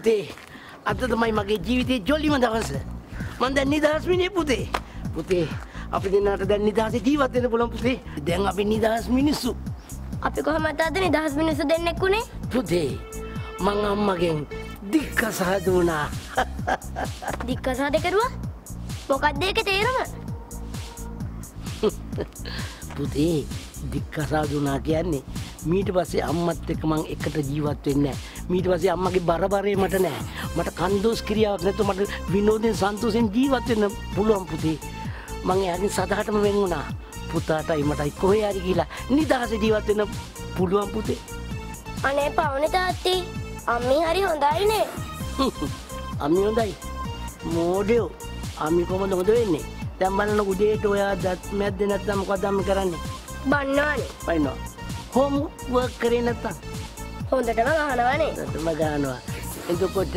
පුතේ අද තමයි මගේ ජීවිතේ ජොලිම දවස. මං දැන් නිදහස් මිනිහ පුතේ. පුතේ අපි දෙන්නට දැන් නිදහසේ ජීවත් වෙන්න පුළුවන් පුතේ. දැන් අපි නිදහස් මිනිස්සු. අපි කොහොමද අද නිදහස් මිනිස්සු දෙන්නෙක් වුණේ? පුතේ මං අම්මගෙන් දික්ක සහදුනා. දික්කසාද කරුවා? මොකක්ද ඒකේ තේරුම? පුතේ දික්කසාදුනා කියන්නේ මීට පස්සේ අම්මත් එක්ක මං එකට ජීවත් වෙන්නේ නැහැ. මීට පස්සේ අම්මගේ බරබරේ මට නැහැ. මට කන්දෝස් ක්‍රියාවක් නැතුව මට විනෝදෙන් සන්තෝෂෙන් ජීවත් වෙන්න පුළුවන් පුතේ. මං එයාගෙන් සදහටම වෙන් වුණා. පුතාටයි මටයි කොහේ හරි ගිහිලා නිදහසේ ජීවත් වෙන්න පුළුවන් පුතේ. අනේ පවුනේ තාත්ති. අම්මි හරි හොඳයිනේ. අම්මි හොඳයි. මෝඩයෝ. අම්මි කොහොමද හොඳ වෙන්නේ? දැන් බලන්න උදේට ඔයා දත් මැද්දේ නැත්නම් මොකද අම්මි කරන්නේ? බන්නවනේ. වයින්නවා. හෝම් වර්ක් කරේ නැත්නම් හොඳටම ගහනවනේ. දතම ගන්නවා. එතකොට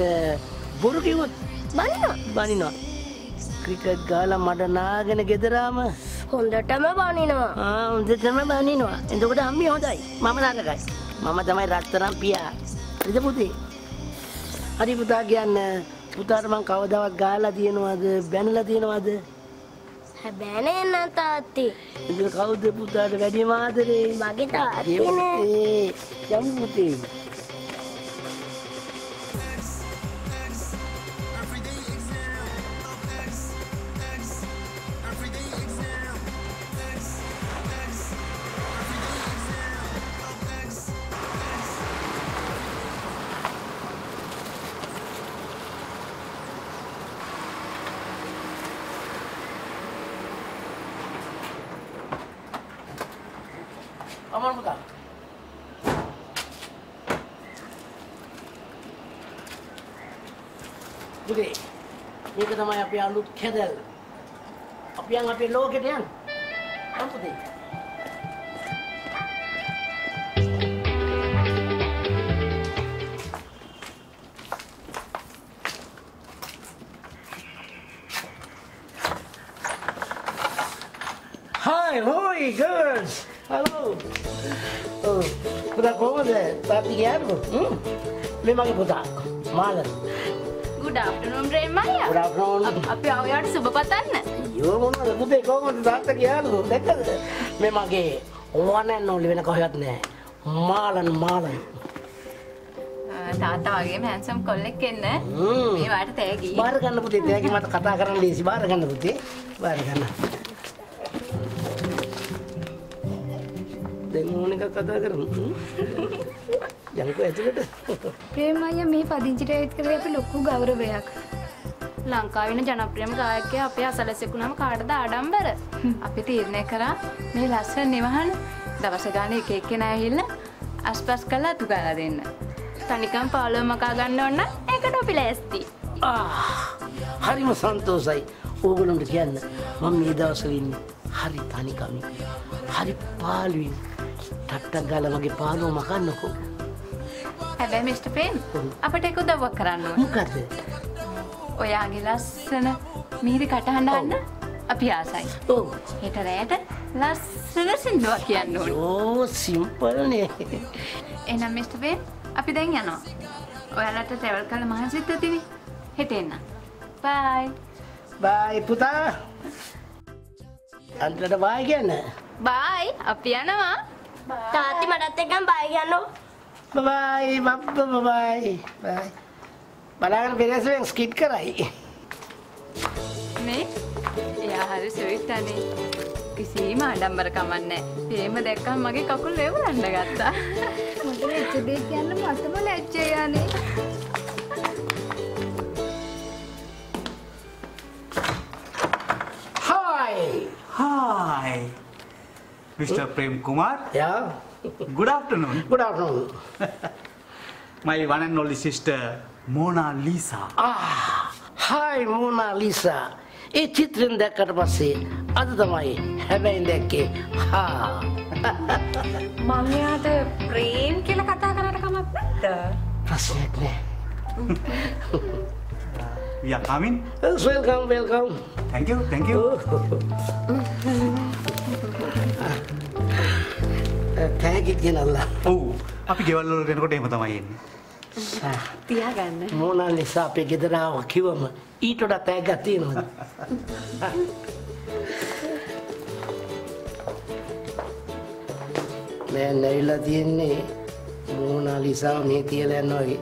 බොරු කිව්වොත් බන්නවා. බනිනවා. ක්‍රිකට් ගාලා මඩ නාගෙන ගෙදරාම හොඳටම බනිනවා. හොඳටම බනිනවා. එතකොට අම්මි හොඳයි. මම නරකයි. මම තමයි රත්තරන් පියා. හරිද පුතේ? හරි පුතා කියන්න පුතාට මං කවදාවත් ගාලා තියෙනවද බැනලා තියෙනවද? හැබැයි නෑ තාත්ති. ඉතින් කවුද පුතාට වැඩිම ආදරේ? මගේ තාත්තිනේ. පුතේ. යමු පුතේ. අපේ අලුත් කැදල්. අපි යන් අපේ ලෝකෙට යන්. යන් පුතේ. Hi, hoi, girls. Hello. Oh, පුතා කොහොමද? තාත්ති ගියාද? හ්ම්. මේ මගේ පුතා. මාලන්. ගුඩ අප්ටනුම් රේම් අයියා. Good afternoon. අපි අවයාට සුබ පතන්න. මොනවද පුතේ කොහොමද තාත්තා ගියාද? දැක්කද? මේ මගේ and only වෙන කොහෙවත් නෑ. මාලන් මාලන්. තාත්තා වගේම හැන්සම් කොල්ලෙක් එන්න. හ්ම්. මේ වාට තෑගි. බාර ගන්න පුතේ. තෑගි මට කතා කරන්න ලීසි. බාර ගන්න පුතේ. බාර ගන්න. දැන් ඕන එකක් කතා කරමු. යන්කෝ ඇතුළට. ප්‍රේම අයියා මේ පදිංචිට ඇවිත් කරේ අපි ලොකු ගෞරවයක්. ලංකාවෙන ජනප්‍රියම ගායකයා අපේ අසලසෙකු නම කාටද ආඩම්බර. අපි තීරණය කරා මේ ලස්සන නිවහන දවස ගානේ එක එක්කෙනා ඇවිල්ලා අස්පස් කරලා අතු ගාලා දෙන්න. තනිකම් පාළුව මකා ගන්න ඕන ඒකට අපි ලෑස්ති. හරිම සන්තෝසයි. ඕගොල්ලන්ට කියන්න මම මේ දවස්වල ඉන්නේ හරි තනිකමින්. හරි පාළුවෙන්. ටට්ටක් ගාලා මගේ පාළුව මකන්නකෝ. හැබැයි මිස්ටර් ප්‍රේම් අපට එක උදව්වක් කරන්න ඕන. මොකද? ඔයාගේ ලස්සන මීරි කටහඬ අහන්න අපි ආසයි. ඔව්. හෙට රෑට ලස්සන සින්දුවක් කියන්න ඕන. යෝ සිම්පල්නේ. එහෙනම් මිස්ටර් බේන් අපි දැන් යනවා. ඔයාලට ට්‍රැවල් කරලා මහන්සිත් ඇතිනේ. හෙට එන්න. බයි. බයි පුතා. අන්තිමට බයි කියන්න. බයි. අපි යනවා. තාත්ති මටත් එක්කම බයි කියන්නෝ. බයි බබ්බ බයි. බයි. බලාගෙන පෙරේසෙන් ස්කිට් කරයි. මේ එයා හරි ස්විට් අනේ. කිසිම ආඩම්බර කමක් නැහැ. ප්‍රේම දැක්කම මගේ කකුල් වේවුලන්න ගත්තා. මට වෙච්ච දේ කියන්න මටම ලැජ්ජයි අනේ. Hi. Hi, Mr. Prem Kumar. Yeah. Good afternoon. Good afternoon. My one and only sister, Mona Lisa. Ah, hi Mona Lisa. ඒ චිත්‍රෙන් දැක්කට පස්සේ අද තමයි හැබැයි දැක්කේ හා මං එයාට ප්‍රේම් කියලා කතා කරාට කමක් නැද්ද? ප්‍රශ්නයක් නෑ We are coming. Welcome welcome Thank you, thank you. තෑගි කියනල්ලා ඔව් අපි ගෙවල් වලට එනකොට එහෙම තමයි එන්නේ. තියාගන්න. මෝනා නිසා අපේ ගෙදරාව කිව්වම ඊට වඩා තෑග්ගක් තියෙනවද? මෑ නැවිලා තියෙන්නේ මෝනා ලිසාව මේ තියලා යනවා වගේ.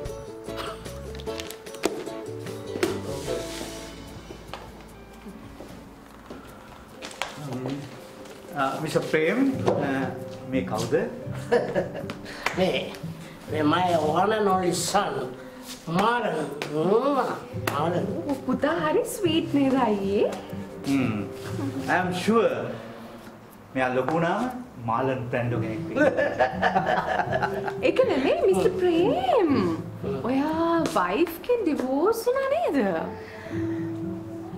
මිස ප්‍රේම් මේ කවුද මේ මේ my one and only son මාරන් මාරන් පුතා හරි ස්වීට් නේද අයියේ? ඇම් ශුව මෙයා ලොකුනාම මාලන් ප්‍රැන්ඩු කෙනෙක් වෙයි. ඒක නෙමෙයි මිස්ටර් ප්‍රේම්. ඔයා වයිෆ් කෙන් ඩිවෝර්ස් වුණා නේද?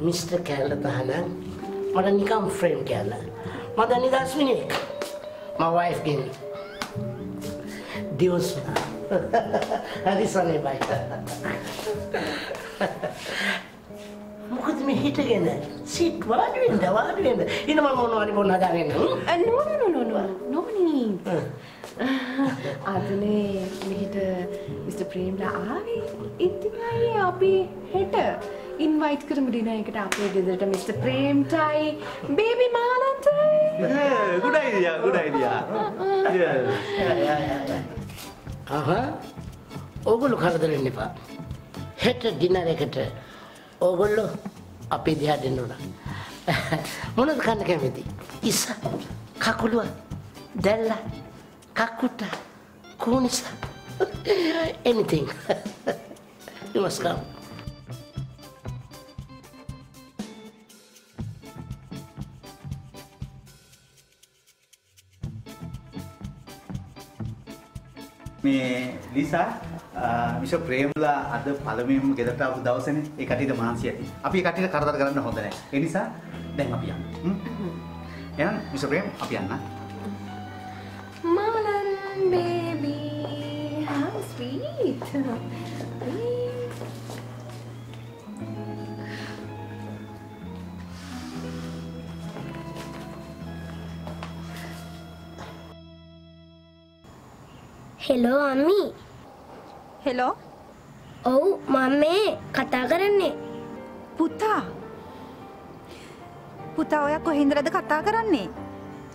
මිස්ටර් කැල්ල තහනම් මට නිකම් ෆ්‍රේම් කැල්ල මට නිදස් මිනිෙක් my wife ගෙන් දිවස් හරි සනේ බයි මොකද මේ හිටගෙන සිට් වාඩිවෙන්ද වාඩිවෙන්ද ඉන මම මොනවාරි බොන්න හදාගෙන no no no no no. No need. අදනේ මෙහිට මිස්ටර් ප්‍රේම්ලා ආවේ. ඉතින් අයියේ අපි හෙට ඉන්වයිට් කරමු ඩිනර් එකට අපේ ගෙදරට මිස්ටර් ප්‍රේම්ටයි. Baby මාලන්ටයි. Good idea good idea. අහ ඕගොල්ලෝ කරදරෙන්න එපා. හෙට ඩිනර් එකට ඕගොල්ලෝ අපේ දිහා දෙන්න උනා මොනවද කන්න කැමති? ඉස කකුලුව දැල්ල කක්කුට කූනිස anything. You must come මේ ලිසා මිෂ ප්‍රේම්ලා අද පළමුවෙන්ම ගෙදරට ආපු දවසනේ ඒ කටියට මාන්සි ඇති. අපි ඒ කටියට කරදර කරන්න හොඳ නැහැ. ඒ නිසා දැන් අපි යමු. හ්ම්? එහෙනම් මිෂ ප්‍රේම් අපි යන්න. Malan baby how sweet. Hello අම්මි hello ඔව් මම මේ කතා කරන්නේ. පුතා. පුතා ඔය කොහින්දරද කතා කරන්නේ?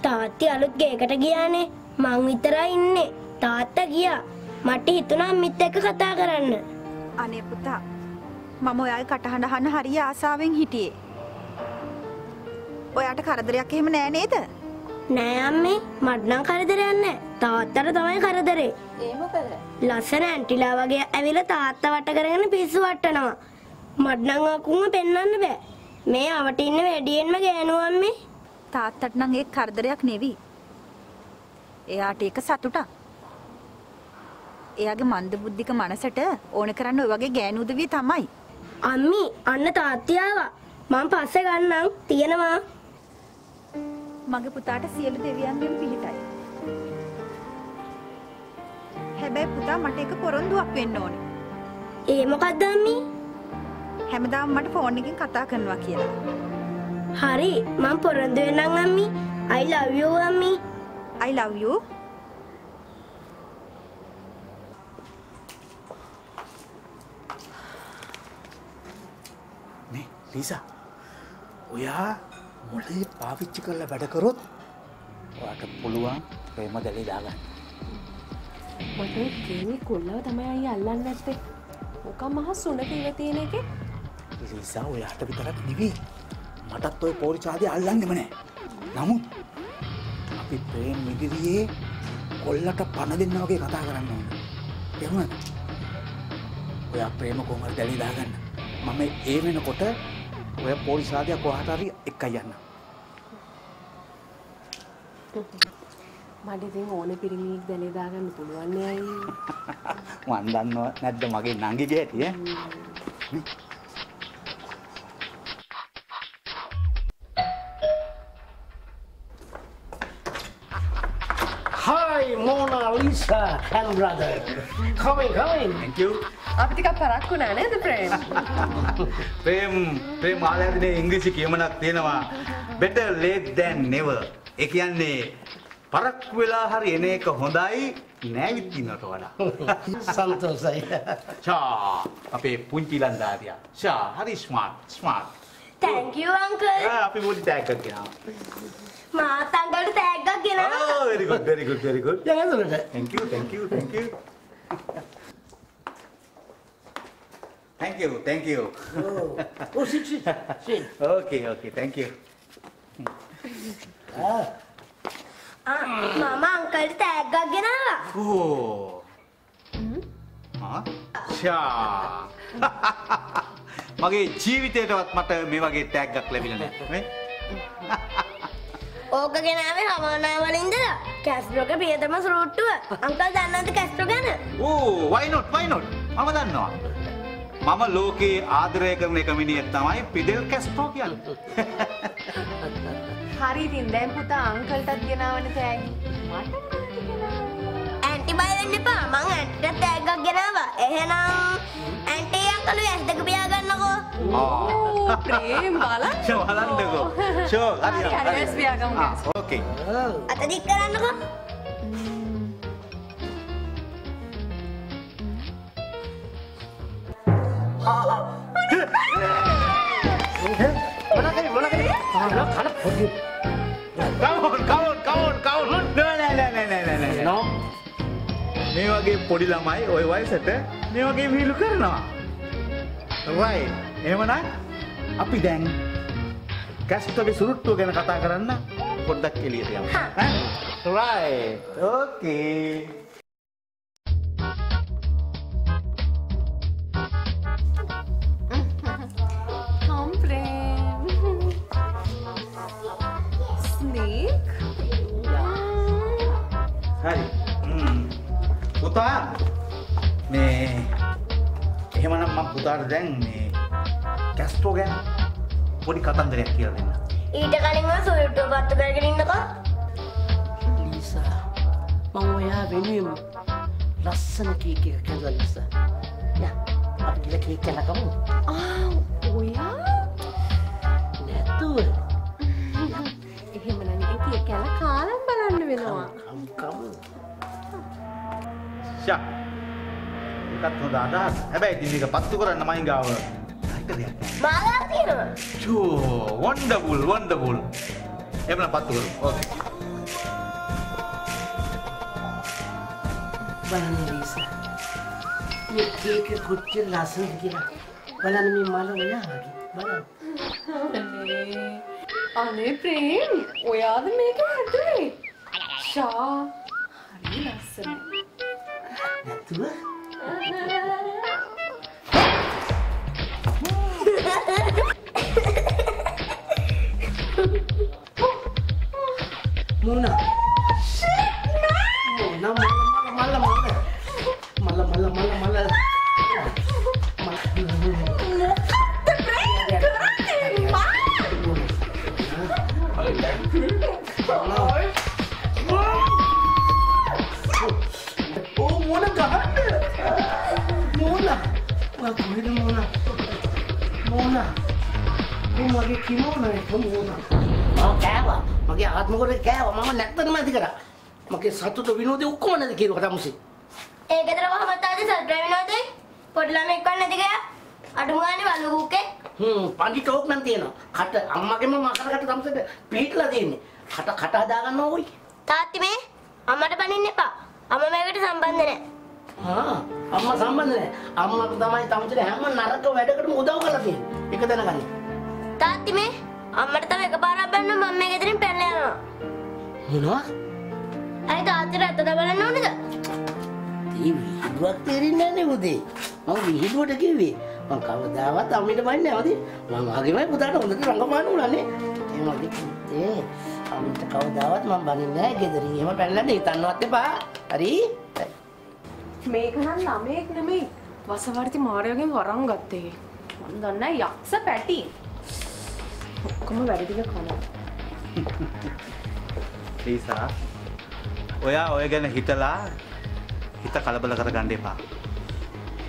තාත්ති අලුත් ගේකට ගියානේ. මං විතරයි ඉන්නේ. තාත්තා ගියා. මට හිතුණා අම්මිත් එක්ක කතා කරන්න. අනේ පුතා මම ඔයාගේ කටහඬ අහන්න හරිය ආසාවෙන් හිටියේ. ඔයාට කරදරයක් එහෙම නෑ නේද නෑ අම්මේ. මට නම් කරදරයක් නෑ. තාත්තට තමයි කරදරේ. ඒ මොකද? ලස්සන ඇන්ටිලා වගේ ඇවිල්ලා තාත්තා වට කරගෙන පිස්සු වට්ටනවා මට නම් අකුම පෙන්වන්න බෑ. මේ අවට ඉන්න වැඩියෙන්ම ගෑනු අම්මේ. තාත්තට නම් ඒක කරදරයක් නෙවි. එයාට ඒක සතුටක්. එයාගේ මන්ද බුද්ධික මනසට ඕන කරන්න ඔය වගේ ගෑනු උදවිය තමයි. අම්මි අන්න තාත්ති ආවා මං පස්සේ ගන්නම්. තියෙනවා මගේ පුතාට සියලු දෙවියන්ගෙන් පිහිටයි. හැබැයි පුතා මට එක පොරොන්දුවක් වෙන්න ඕනේ. ඒ මොකක්ද අම්මි? හැමදාම මට ෆෝන් එකෙන් කතා කරනවා කියලා. හරි මං පොරොන්දු වෙනම් අම්මි. I love you අම්මි. I love you. මේ ලිසා. ඔයා මොලේ පාවිච්චි කරලා වැඩ කරොත් ඔයාට පුළුවන් ප්‍රේම දැලේ දාගන්න. මට ප්‍රේමී කොල්ලව තමයි අයියේ අල්ලන්න නැත්තේ. මොකක් මහා සුනක ඉව තියෙන එකේ? ලිසා ඔයාට විතරක් නෙවෙයි. මටත් ඔය පොරිචාදේ අල්ලන්නෙම නෑ. නමුත් අපි ප්‍රේම් ඉදිරියේ කොල්ලට පණ දෙන්න වගේ කතා කරන්න ඕන. එහෙමද? ඔයා ප්‍රේම කොහමද දැලේ දාගන්න. මම ඒ වෙනකොට ඔය පොරිසාදය කොහට හරි එක්කයි යන්න. මට ඉතින් ඕන පිරිමියෙක් දැලේ දාගන්න පුළුවන් නේ අයියේ. මන් දන්නව නැද්ද මගේ නංගිගේ ඇති ඈ? Hi, Mona Lisa and brother. Coming, coming. Thank you. අපි ටිකක් පරක් වුණා නේද ප්‍රේම්? ප්‍රේම් ප්‍රේම් ආලයන්ගේ ඉංග්‍රීසි කියමනක් තියෙනවා better late than never. ඒ කියන්නේ පරක්කු වෙලා හරි එන එක හොඳයි නෑවිත් ඉන්නට වඩා. සන්තෝසයි. ෂා අපේ පුංචි ලන්දාරියා. ෂා හරි smart smart. thank you uncle අපි මුලි ටැග් එකක් ගෙනාවා. මාත් අංකල්ට තෑග්ගක් ගෙනවා Oh, very good, very good, very good. යන්න ඇතුළට. Thank you, thank you, thank you. Thank you, thank you. ඔව් සිත් සිත්. සිත්. Okay, okay, thank you. ආ. ආ, මම අංකල්ට තෑග්ගක් ගෙනවා Oh. ආ? ෂා. මගේ ජීවිතේටවත් මට මේ වගේ එකක් ලැබිලා නැහැ. නේ? ඕක ගෙනාවේ හවානාවලින්දලා කැස්ට්‍රෝක පියතම සුරුට්ටුව. අංකල් දන්නද කැස්ට්‍රෝ ගැන? ඕ why not why not? මම දන්නවා. මම ලෝකේ ආදරය කරන එක මිනිහෙක් තමයි පිඩෙල් කැස්ට්‍රෝ කියන්නේ. හරි ඉතින් දැන් පුතා අංකල්ටත් ගෙනාවන තෑගි. මට ඇන්ටි බය වෙන්න එපා මං ඇන්ටිට තෑග්ගක් ගෙනවා. එහෙනම් ඇන්ටි අංකලු ඇස් දෙක පියාගන්නකෝ ආ ඕ ප්‍රේම් බලන්න. ෂෝ බලන්නකෝ ෂෝ හරි හරි, හරි, ඇස් පියාගමු. ඕකේ. අත දික් කරන්නකෝ මොනකද මොනකද? ආ කන පොඩි. come on come on come on come on නෑ නෑ නෑ නෑ නෑ නෑ නෑ නෝ. මේ වගේ පොඩි ළමයි ওই වයසට මේ වගේ විහිළු කරනවා right එහෙමනම් අපි දැන් කැස්ටෝගේ සුරුට්ටුව ගැන කතා කරන්න පොඩ්ඩක් එළියට යමු. ප්‍රේම්. ස්නේක්. හරි. පුතා මේ එහෙමනම් මම පුතාට දැන් මේ කැස්ට්‍රෝ ගැන පොඩි කතන්දරයක් කියලා දෙන්න. ඊට කලින් මම සුරුට්ටුව පත්තු කරගෙන ඉන්නකෝ ලීසා. මම ඔයා වෙනුවෙන් ලස්සන කේක් එකක් හදලා ලීසා. යා. අපි ගිහලා කේක් කනකමු. ආ ඔයා නැතුව. එහෙමනම් ඉතින් කැල කාලම් බලන්න වෙනවා. කම් කම්. ෂා. ඒකත් හොඳ අදහස්. හැබැයි ඉතින් මේක පත්තු කරන්න මයින් ගාව. හිත දෙයක් නෑ. මාලා තියෙනවා චෝ වන්ඩර්ෆුල් වන්ඩර්ෆුල්. එහෙමනම් පත්තු කරමු. ඕකේ. බලන්න ලීසා. මේ කේක් කොච්චර ලස්සනද කියලා. බලන්න මේ මල වගේ. බලන්න. අනේ අනේ ප්‍රේම් ඔයාද මේක හැදුවේ? ෂා හරි ලස්සනයි. නැතුව. Muna. කෑවා. මගේ ආත්මකෝරේ කෑවා. මම නැත්තටම ඇති කරා. මගේ සතුට විනෝදේ ඔක්කොම නැති කිරුවා තමුසේ. ඒ ගෙදර කොහමද ආදී සර්ප්‍රයිස් වෙනවද පොඩි ළමෙක් වන්න නැති ගියා අඩුම ගානේ වලු කුක්කේ හ්ම් පන්දි ටෝක් නම් තියෙනවා. කට අම්මගේම මකරකට තමුසේට පිටලා තියෙන්නේ. කට කට හදා ගන්න ඕයි. තාත්ති මේ අම්මට බනින්න එපා අම්මා මේකට සම්බන්ධ නැහැ ආ අම්මා සම්බන්ධ නැහැ. අම්මා තමයි තමුසේට හැම නරක වැඩකටම උදව් කරලා තියෙන්නේ. ඒක දැනගන්න. තාත්ති මේ අම්මට තව එකපාරක් බැන්න මම මේ ගෙදරින් පැනලා යනවා මොනවා? අයි තාත්තට ඇත්ත බලන්න ඕනේද ඒ විහිළුවක් තේරෙන්නේ නැහැ පුතේ. මම විහිළුවට කිව්වේ. මම කවදාවත් අම්මිට බන්නේ නැවදී. මම ආගෙමයි පුතාට හොඳට රඟපාන්න උනන්නේ. ඒ මගේ පුතේ අම්මිට කවදාවත් මම බනින්නේ නැහැ ගෙදරින්. එහෙම පැනලා හිතන්නවත් එපා. හරි? මේක නම් ළමයෙක් නෙමෙයි. වසවර්ති මාරයාගෙන් වරන් ගත්තේ. මම දන්නේ යක්ෂ පැටි. ඔක්කොම වැඩි ටික කනවා. ලීසා ඔයා ඔය ගැන හිතලා හිත කලබල කරගන්න එපා.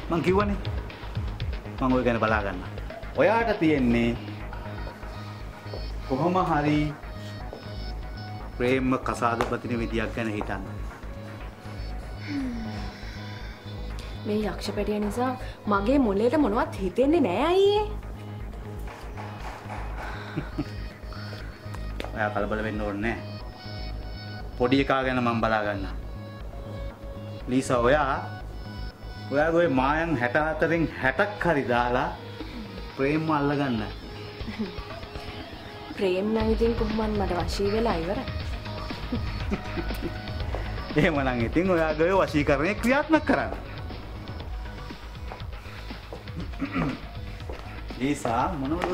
මං කිව්වනේ. මං ඔය ගැන බලා ගන්න. ඔයාට තියෙන්නේ කොහොම හරි ප්‍රේම්ම කසාද බතින විදියක් ගැන හිතන්න. මේ යක්ෂ පැටිය නිසා මගේ මොලේට මොනවත් හිතෙන්නේ නෑ අයියේ. ඔයා කලබල වෙන්න ඕනේ. පොඩි එකා ගැන මම බලා ගන්නම්. ලීසා ඔයා ඔයාගේ මායන් 64න් 60ක් හරි දාලා ප්‍රේම්ම අල්ලගන්න. ප්‍රේම් නම් ඉතින් කොහොමත් මට වශී වෙලා ඉවරයි. එහෙමනම් ඉතින් ඔයාගේ ඔය වශීකරණය ක්‍රියාත්මක කරන්න. ලීසා මොනවද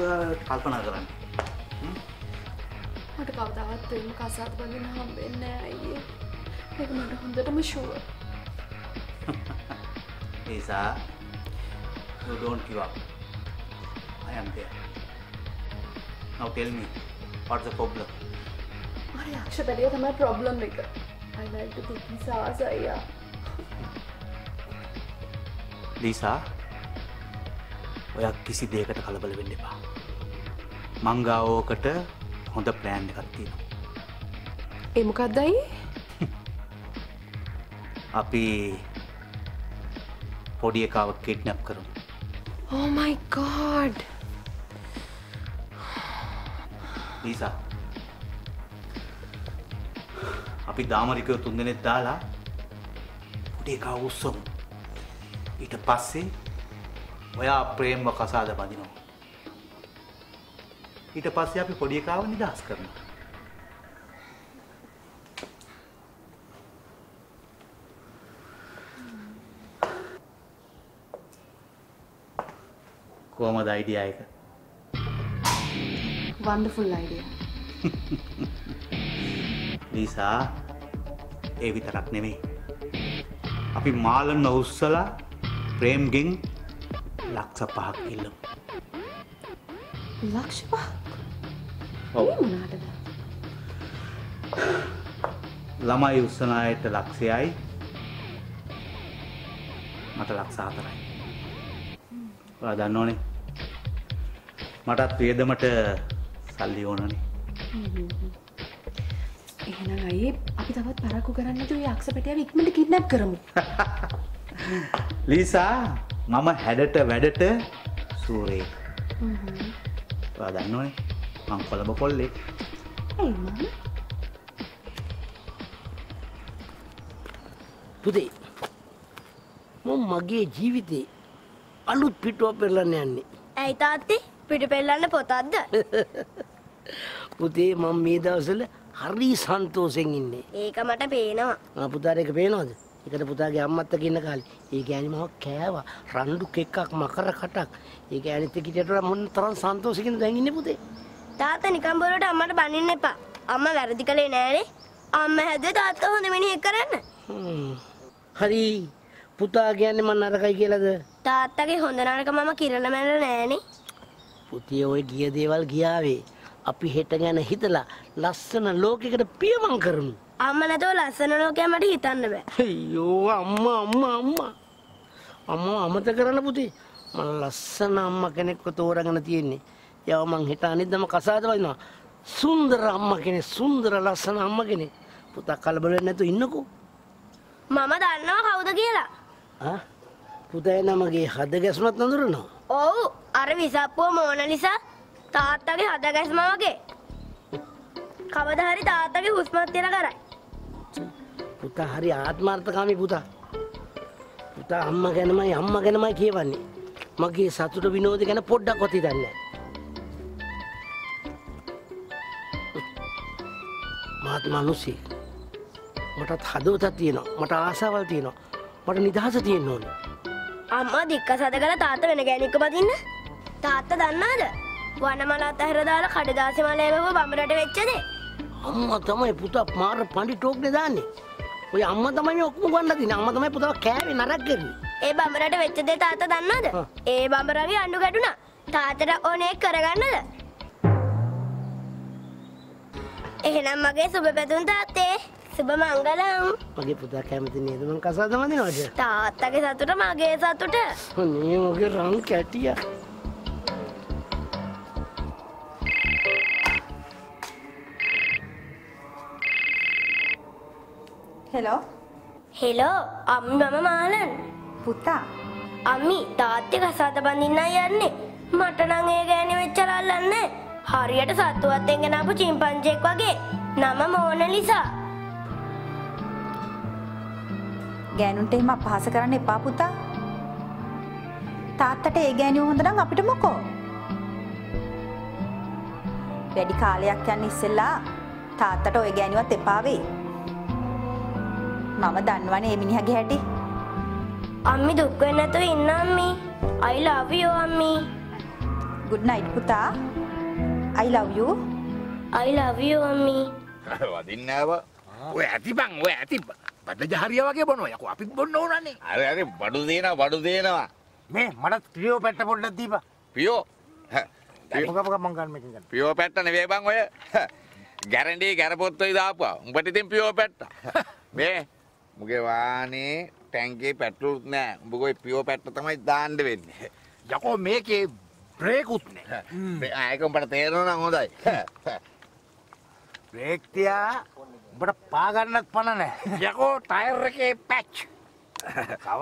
කල්පනා කරන්නේ? මට කවදාවත් ප්‍රේම කසාද බඳින්න හම්බෙන්නේ නෑ අයියේ. ඒක මට හොඳටම. Lisa, you don't give up. I am there. Now tell me, what's the problem? මට යක්ෂ පැටිය තමයි ප්‍රොබ්ලම් එක. I like to think he's අයියා. ලීසා ඔයා කිසි දෙයකට කලබල වෙන්න එපා. මංගාවෝකට හොඳ ප්ලෑන් මොකක්ද අයියේ? අපි පොඩි එකාව කිඩ්නැප් කරමු. Oh my god. ලීසා අපි දාමරිකයෝ තුන් දෙනෙක් දාලා පොඩි එකා උස්සමු. ඊට පස්සේ ඔයා ප්‍රේම්ව කසාද බඳිනවා. ඊට පස්සේ අපි පොඩි එකාව නිදහස් කරනවා. කොහමද අයිඩියා එක? Wonderful idea. නිසා ඒ විතරක් නෙමෙයි. අපි මාලන්න උස්සලා ප්‍රේම්ගෙන් ලක්ෂ පහක් ඉල්ලමු. ලක්ෂ පහක්. ළමයි උස්සන අයට ලක්ෂයයි මට ලක්ෂ හතරයි. ඔයා දන්නෝනේ. මටත් ප්‍රියදමට සල්ලි ඕනනේ. එහෙනම් අයියේ අපි තවත් පරක්කු කරන්න නැතුව ඒ යක්ෂ පැටියව ඉක්මනට කිඩ්නැප් කරමු. ලීසා මම හැඩට වැඩට සූරේ. ඔයා දන්නෝනේ මං කොළඹ කොල්ලෙක්. ඇයි මම? පුතේ මම මගේ ජීවිතේ අලුත් පිටුවක් පෙරලන්න යන්නේ. ඇයි තාත්තේ පිටු පෙල්ලන්න පොතක්ද? පුතේ මම මේ දවස්වල හරි සන්තෝෂෙන් ඉන්නේ. ඒක මට පේනවා. ආ පුතාට ඒක පේනවද? ඒකට පුතාගේ අම්මත් එක්ක ඉන්න කාලේ ඒ ගෑණි මාව කෑවා. රණ්ඩු කෙක්කක් මකර කටක්. ඒ ගෑණිත් එක්ක හිටියට මොන තරම් සන්තෝෂකින්ද දැන් ඉන්නේ පුතේ. තාත්තා නිකන් බොරුවට අම්මට බනින්න එපා. අම්මා වැරදි කළේ නෑනේ. අම්මා හැදුවේ තාත්තා හොඳ මිනිහෙක් කරන්න. හරි පුතා කියන්නේ මන් නරකයි කියලාද? තාත්තගේ හොඳ නරක මම කිරල මැරලා නෑනේ. පුතිය ඔය ගිය දේවල් ගියාවේ. අපි හෙට ගැන හිතලා ලස්සන ලෝකයකට පියමන් කරමු. අම්මා නැතුව ලස්සන ලෝකයක් මට හිතන්න බෑ. අයියෝ අම්මා අම්මා අම්මා. අම්මා අමතක කරන්න පුතේ. මම ලස්සන අම්මා කෙනෙක්ව තෝරගෙන තියෙන්නේ. යව මං හෙට අනිද්දම කසාද වදිනවා. සුන්දර අම්මා කෙනෙක් සුන්දර ලස්සන අම්මා කෙනෙක්. පුතා කලබල වෙන්නේ නැතුව ඉන්නකෝ. මම දන්නවා කවුද කියලා. ආ පුතා නමගේ හද ගැස්මත් නඳුරනවා. ඔව් අර විසප්පුව මෝනලිසා තාත්තගේ හද ගැස්ම වගේ. කවදා හරි තාත්තගේ හුස්මත් තියලා කරයි. පුතා හරි ආත්මාර්ථකාමී පුතා. පුතා අම්මා ගැනමයි අම්මා ගැනමයි කියවන්නේ. මගේ සතුට විනෝද ගැන පොඩ්ඩක්වත් හිතන්නේ නැහැ. මාත් මිනිස්සෙක්. මටත් හදවතක් තියෙනවා. මට ආසාවල් තියෙනවා. මට නිදහස තියෙන්න ඕනේ. අම්මා දික්ක සද කළ තාත්ත වෙන ගෑනික්ක බදින්න. තාත්ත දන්නාද? වනමල අතහැර දාලා කඩදාසි මලේ බව බඹරට වෙච්චදේ. අම්මා තමයි පුතා මාර පණ්ඩි ටෝක්නේ දාන්නේ. ඔය අම්මා තමයි මේ ඔක්කොම ගන්න දින. අම්මා තමයි පුතාව කෑවේ නරක කරන්නේ. ඒ බඹරට වෙච්ච දේ තාත්ත දන්නාද? ඒ බඹරගේ අඬු ගැටුණා. තාත්තට ඕනේ කරගන්නද? එහෙනම් මගේ සුබ පැතුම් තාත්තේ. සුබ මංගලම්. මගේ පුතා කැමති නේද මං කසාද මදිනවද? තාත්තගේ සතුට මගේ සතුට. අනේ මගේ රන් කැටියා. හෙලෝ හෙලෝ අම්මි මම මාලන් පුතා අම්මි තාත්තේ කසාද බඳින්න යන්නේ මට නම් ඒ ගෑණි මෙච්චර අල්ලන්නේ හරියට සත්තුවත්ෙන් ගෙනාපු චිම්පන්ජෙක් වගේ නම මෝනලිසා ගෑනුන්ට එහෙම අපහාස කරන්න එපා පුතා. තාත්තට ඒ ගෑණියෝ හොඳ නම් අපිට මොකෝ? වැඩි කාලයක් යන්න ඉස්සෙල්ලා තාත්තට ওই ගෑණිවත් එපා වෙයි. මම දන්නවනේ මේ මිනිහගේ හැටි. අම්මි දුක් වෙන්නේ නැතුව ඉන්න අම්මි I love you අම්මි good night පුතා. I love you. I love you අම්මි වදින්නව ඔය ඇති බං ඔය ඇති බඩ ජහරිය වගේ බොනවා. යකෝ අපිත් බොන්න ඕනනේ අර අර බඩු දෙනවා බඩු දෙනවා. මේ මට ත්‍රියෝ පැට්ට පොඩ්ඩක් දීපන්. පියෝ? මොකක් මොකක් මං ගන්න මේකෙන් ගන්න. පියෝ පැට්ට නෙවෙයි බං ඔය. ගැරන්ඩි ගැරපොත්තොයි දාපුවා. උඹට ඉතින් පියෝ පැට්ට මේ මුගේ වානේ ටැන්කේ පැට්රුත් නෑ. උඹ කොයි පියෝ පැට්ට තමයි දාන්න වෙන්නේ. යකෝ මේකේ බ්‍රේකුත් නෑ ආයක උඹට තේරෙනවා නම් හොඳයි. බ්‍රේක් තියා උඹට පා ගන්නත් පණ නෑ යකෝ ටයර් එකේ පැච්.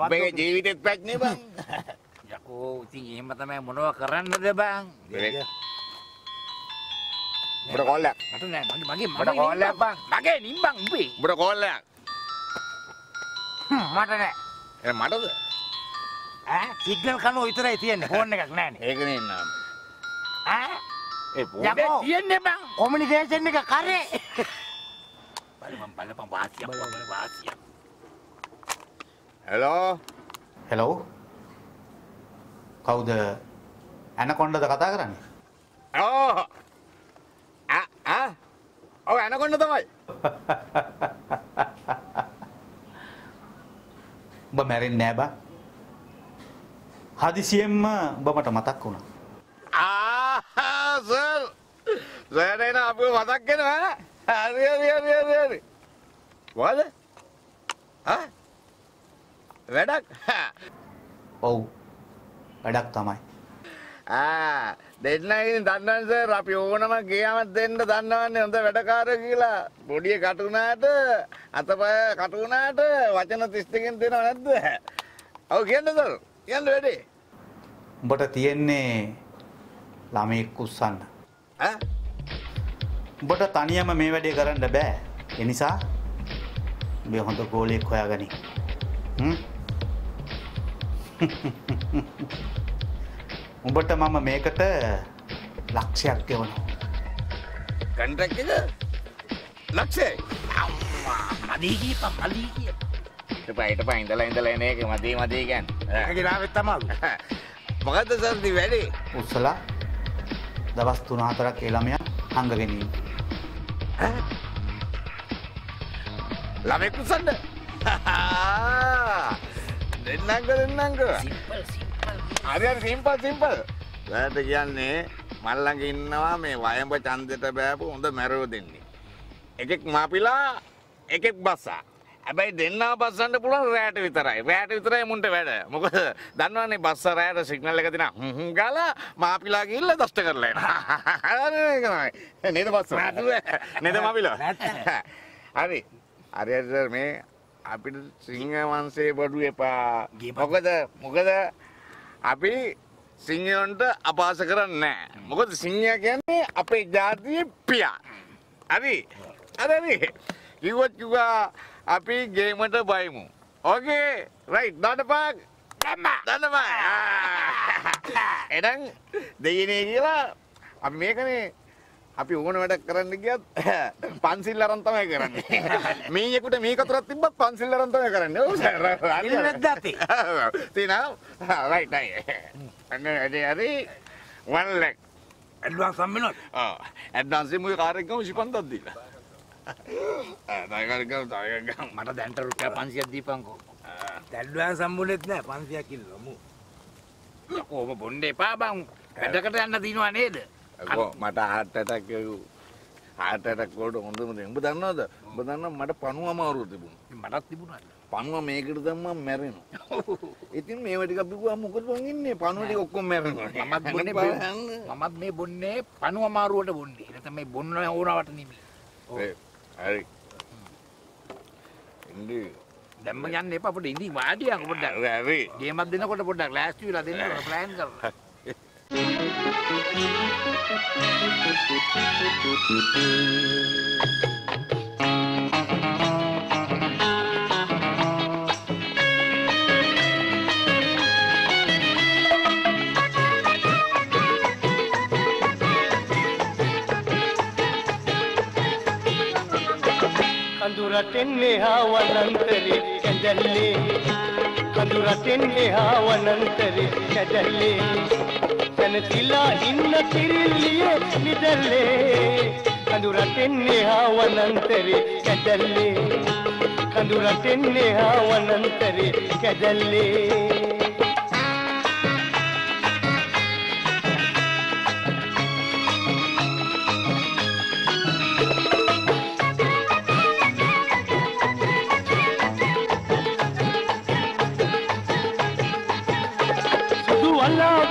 උඹේ ජීවිතෙත් පැච් නේ බං. යකෝ ඉතින් එහෙම තමයි මොනවා කරන්නද බං. උඹට කෝල්ලයක් මට නෑ මගේ මගේ උඹට කෝල්ලයක් බං මගේ නිම්බන් උඹේ. උඹට කෝල්ලයක් මට නෑ. මටද සිග්නල් කනුව විතරයි තියෙන්නේ. ෆෝන් එකක් නෑනේ ඒකනේ ඉන්නවා ඈ? ඒ යකෝ. පොඩේ තියෙන්නේ බං කොමියුනිකේෂන් එක කරේ. බලපන් බලපන් වාසියක්. බලපන් වාසියක්. හෙලෝ හෙලෝ කවුද ඇනකොන්ඩද කතා කරන්නේ? ඕ ආ ආ ඔව් ඇනකොන්න තමයි. උඹ මැරෙන්නේ නෑ බං හදිසියෙන්ම උඹ මට මතක් වුණා. ආ සර් සර් අපිව මතක් වෙනවා? හරි හරි හරි හරි මොකද? ආ වැඩක්? ඔව්. වැඩක් තමයි. ආ දෙන්න ඉතින් දන්නවනේ සර් අපි ඕනම ගියාම දෙන්න දන්නවන්නේ හොඳ වැඩකාරයෝ කියලා. පොඩිය කටුනාට අතපය කටුනාට වචන 32කින් දෙනව නැද්ද? ඔව් කියන්න සර් කියන්න වැඩේ උඹට තියෙන්නේ ළමයෙක් උස්සන්න. ඈ? උඹට තනියම මේ වැඩේ කරන්න බෑ. ඒ නිසා උඹ හොඳ ගෝලයෙක් හොයාගනි. හ්ම්? උඹට මම මේකට ලක්ෂයක් ගෙවනවා කන්ට්‍රැක්ට් එක ලක්ෂේ මදී කියපන් මදී කියපන් හිටපන් හිටපන් ඉඳලා ඉඳලා එන එක මදී මදී කියන්නේ. මගේ නාවෙත් තමයි මොකද්ද සර් දී වැඩේ? උස්සලා දවස් තුන හතරක් ඒ ළමයා හංගගෙන ඉන්න. ළමෙක් උස්සන්න? දෙන්නංග දෙන්නංග. සිම්පල් සිම්පල් සිම්පල් ඔයාලට කියන්නේ මල් ළඟ ඉන්නවා මේ වයඹ ඡන්දෙට බෑපු හොඳ මැරෝ දෙන්නේ. එකෙක් මාපිලා එකෙක් බස්සා හැබැයි දෙන්නා බස්සන්න පුළුවන් රෑට විතරයි. රෑට විතරයි මුන්ට වැඩ. මොකද දන්නවනේ බස්ස රෑට සිග්නල් එක දෙනා හුම් ගාලා මාපිලා ගිහිල්ලා දෂ්ට කරලා එනවා. නේද බස්ස? නේද? මාපිලා හරි. හරි හරි මේ අපිට සිංහ වංශේ බඩු එපා. මොකද මොකද අපි සිංහයොන්ට අපාස කරන්නේ නැහැ. මොකද සිංහයා කියන්නේ අපේ ජාතියේ පියා. හරි. හරි. කිව්වොත් කිව්වා අපි ගේමට බයිමු. ඕකේ. රයිට්. දාන්නපාක්. දාන්නපා. එහෙනම් දෙයිනේ කියලා අපි මේකනේ අපි ඕන වැඩක් කරන්න ගියත් පන්සිල් අරන් තමයි කරන්නේ. මීයකට මේ කතරක් තිබ්බත් පන්සිල් අරන් තමයි කරන්නේ. ඔව් සර්. ඉන්න නැද්ද අතේ? තිනා රයිට් රයිට්. අන්න හරි හරි one leg. ඇඩ්වාන්ස් සම්මිනොත් ආ ඇඩ්වාන්ස් එකේ කාර් එක ගමු 25ක් දීලා. ඩ්‍රයිවර් ගම මට දැන්ට රුපියල් 500ක් දීපන්කෝ ඇඩ්වාන්ස් සම්බුනේත් නෑ 500ක් ඉල්ලමු යකෝ ඔබ බොන්න එපා බං වැඩකට යන්න දිනවා නේද මට heart attack වලට හොඳම දේ. උඹ දන්නවද? උඹ දන්නව මට පණුව අමාරුව තිබුණා. මටත් තිබුණා පණුව මේකට දැම්මම මැරෙනවා. ඉතින් මේව ටික බිව්වා මොකද මං ඉන්නේ? පණුව ටික ඔක්කොම මැරෙනවා. මමත් බොන්නේ බො- මමත් මේ බොන්නේ පණුව අමාරුවට බොන්නේ නැත්නම් මේ බොන්න ඕනවට නෙමෙයි හරි. දැම්ම යන්න එපා අපිට ඉඳි වාඩියන් පොඩ්ඩක්. හරි. ගේමක් දෙනකොට පොඩ්ඩක් ලෑස්ති වෙලා දෙන්න ප්ලෑන් කරලා. කඳුරටෙන් එහා වනන්තරේ කැදැල්ලේ. කඳුරටෙන් එහා වනන්තරේ කැදැල්ලේ. සැනසීලා ඉන්න කිරිල්ලියේ නිදැල්ලේ කඳුරටෙන් එහා වනන්තරේ කැදැල්ලේ. කඳුරටෙන් එහා වනන්තරේ කැදැල්ලේ.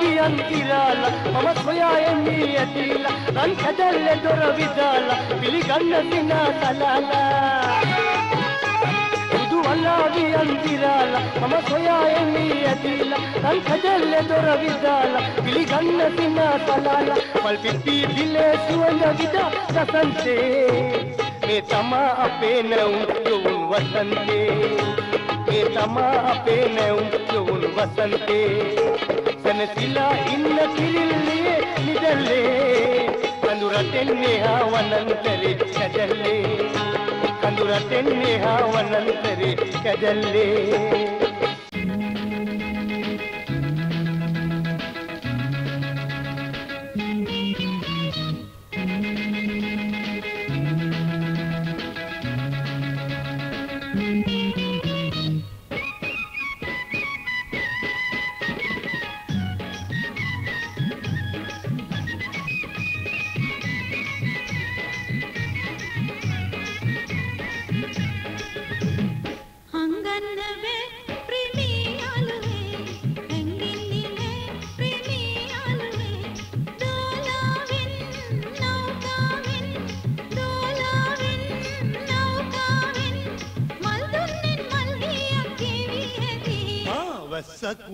වලාවියන් ඉරාලා මම සොයා එමී ඇතිලා රන් කැදල්ලේ දොර විදාලා පිළිගන්න සිනා සලාලා. සුදු වලාවියන් ඉරාලා මම සොයා එමී ඇතිලා රන් කැදල්ලේ දොර විදාලා පිළිගන්න සිනා සලාලා. මල් පිපි දිලේ සුවඳ විදා සසන්තේ මේ තමා අපේ නැවුම් යොවුන් වසන්තේ මේ තමා අපේ නැවුම් යොවුන්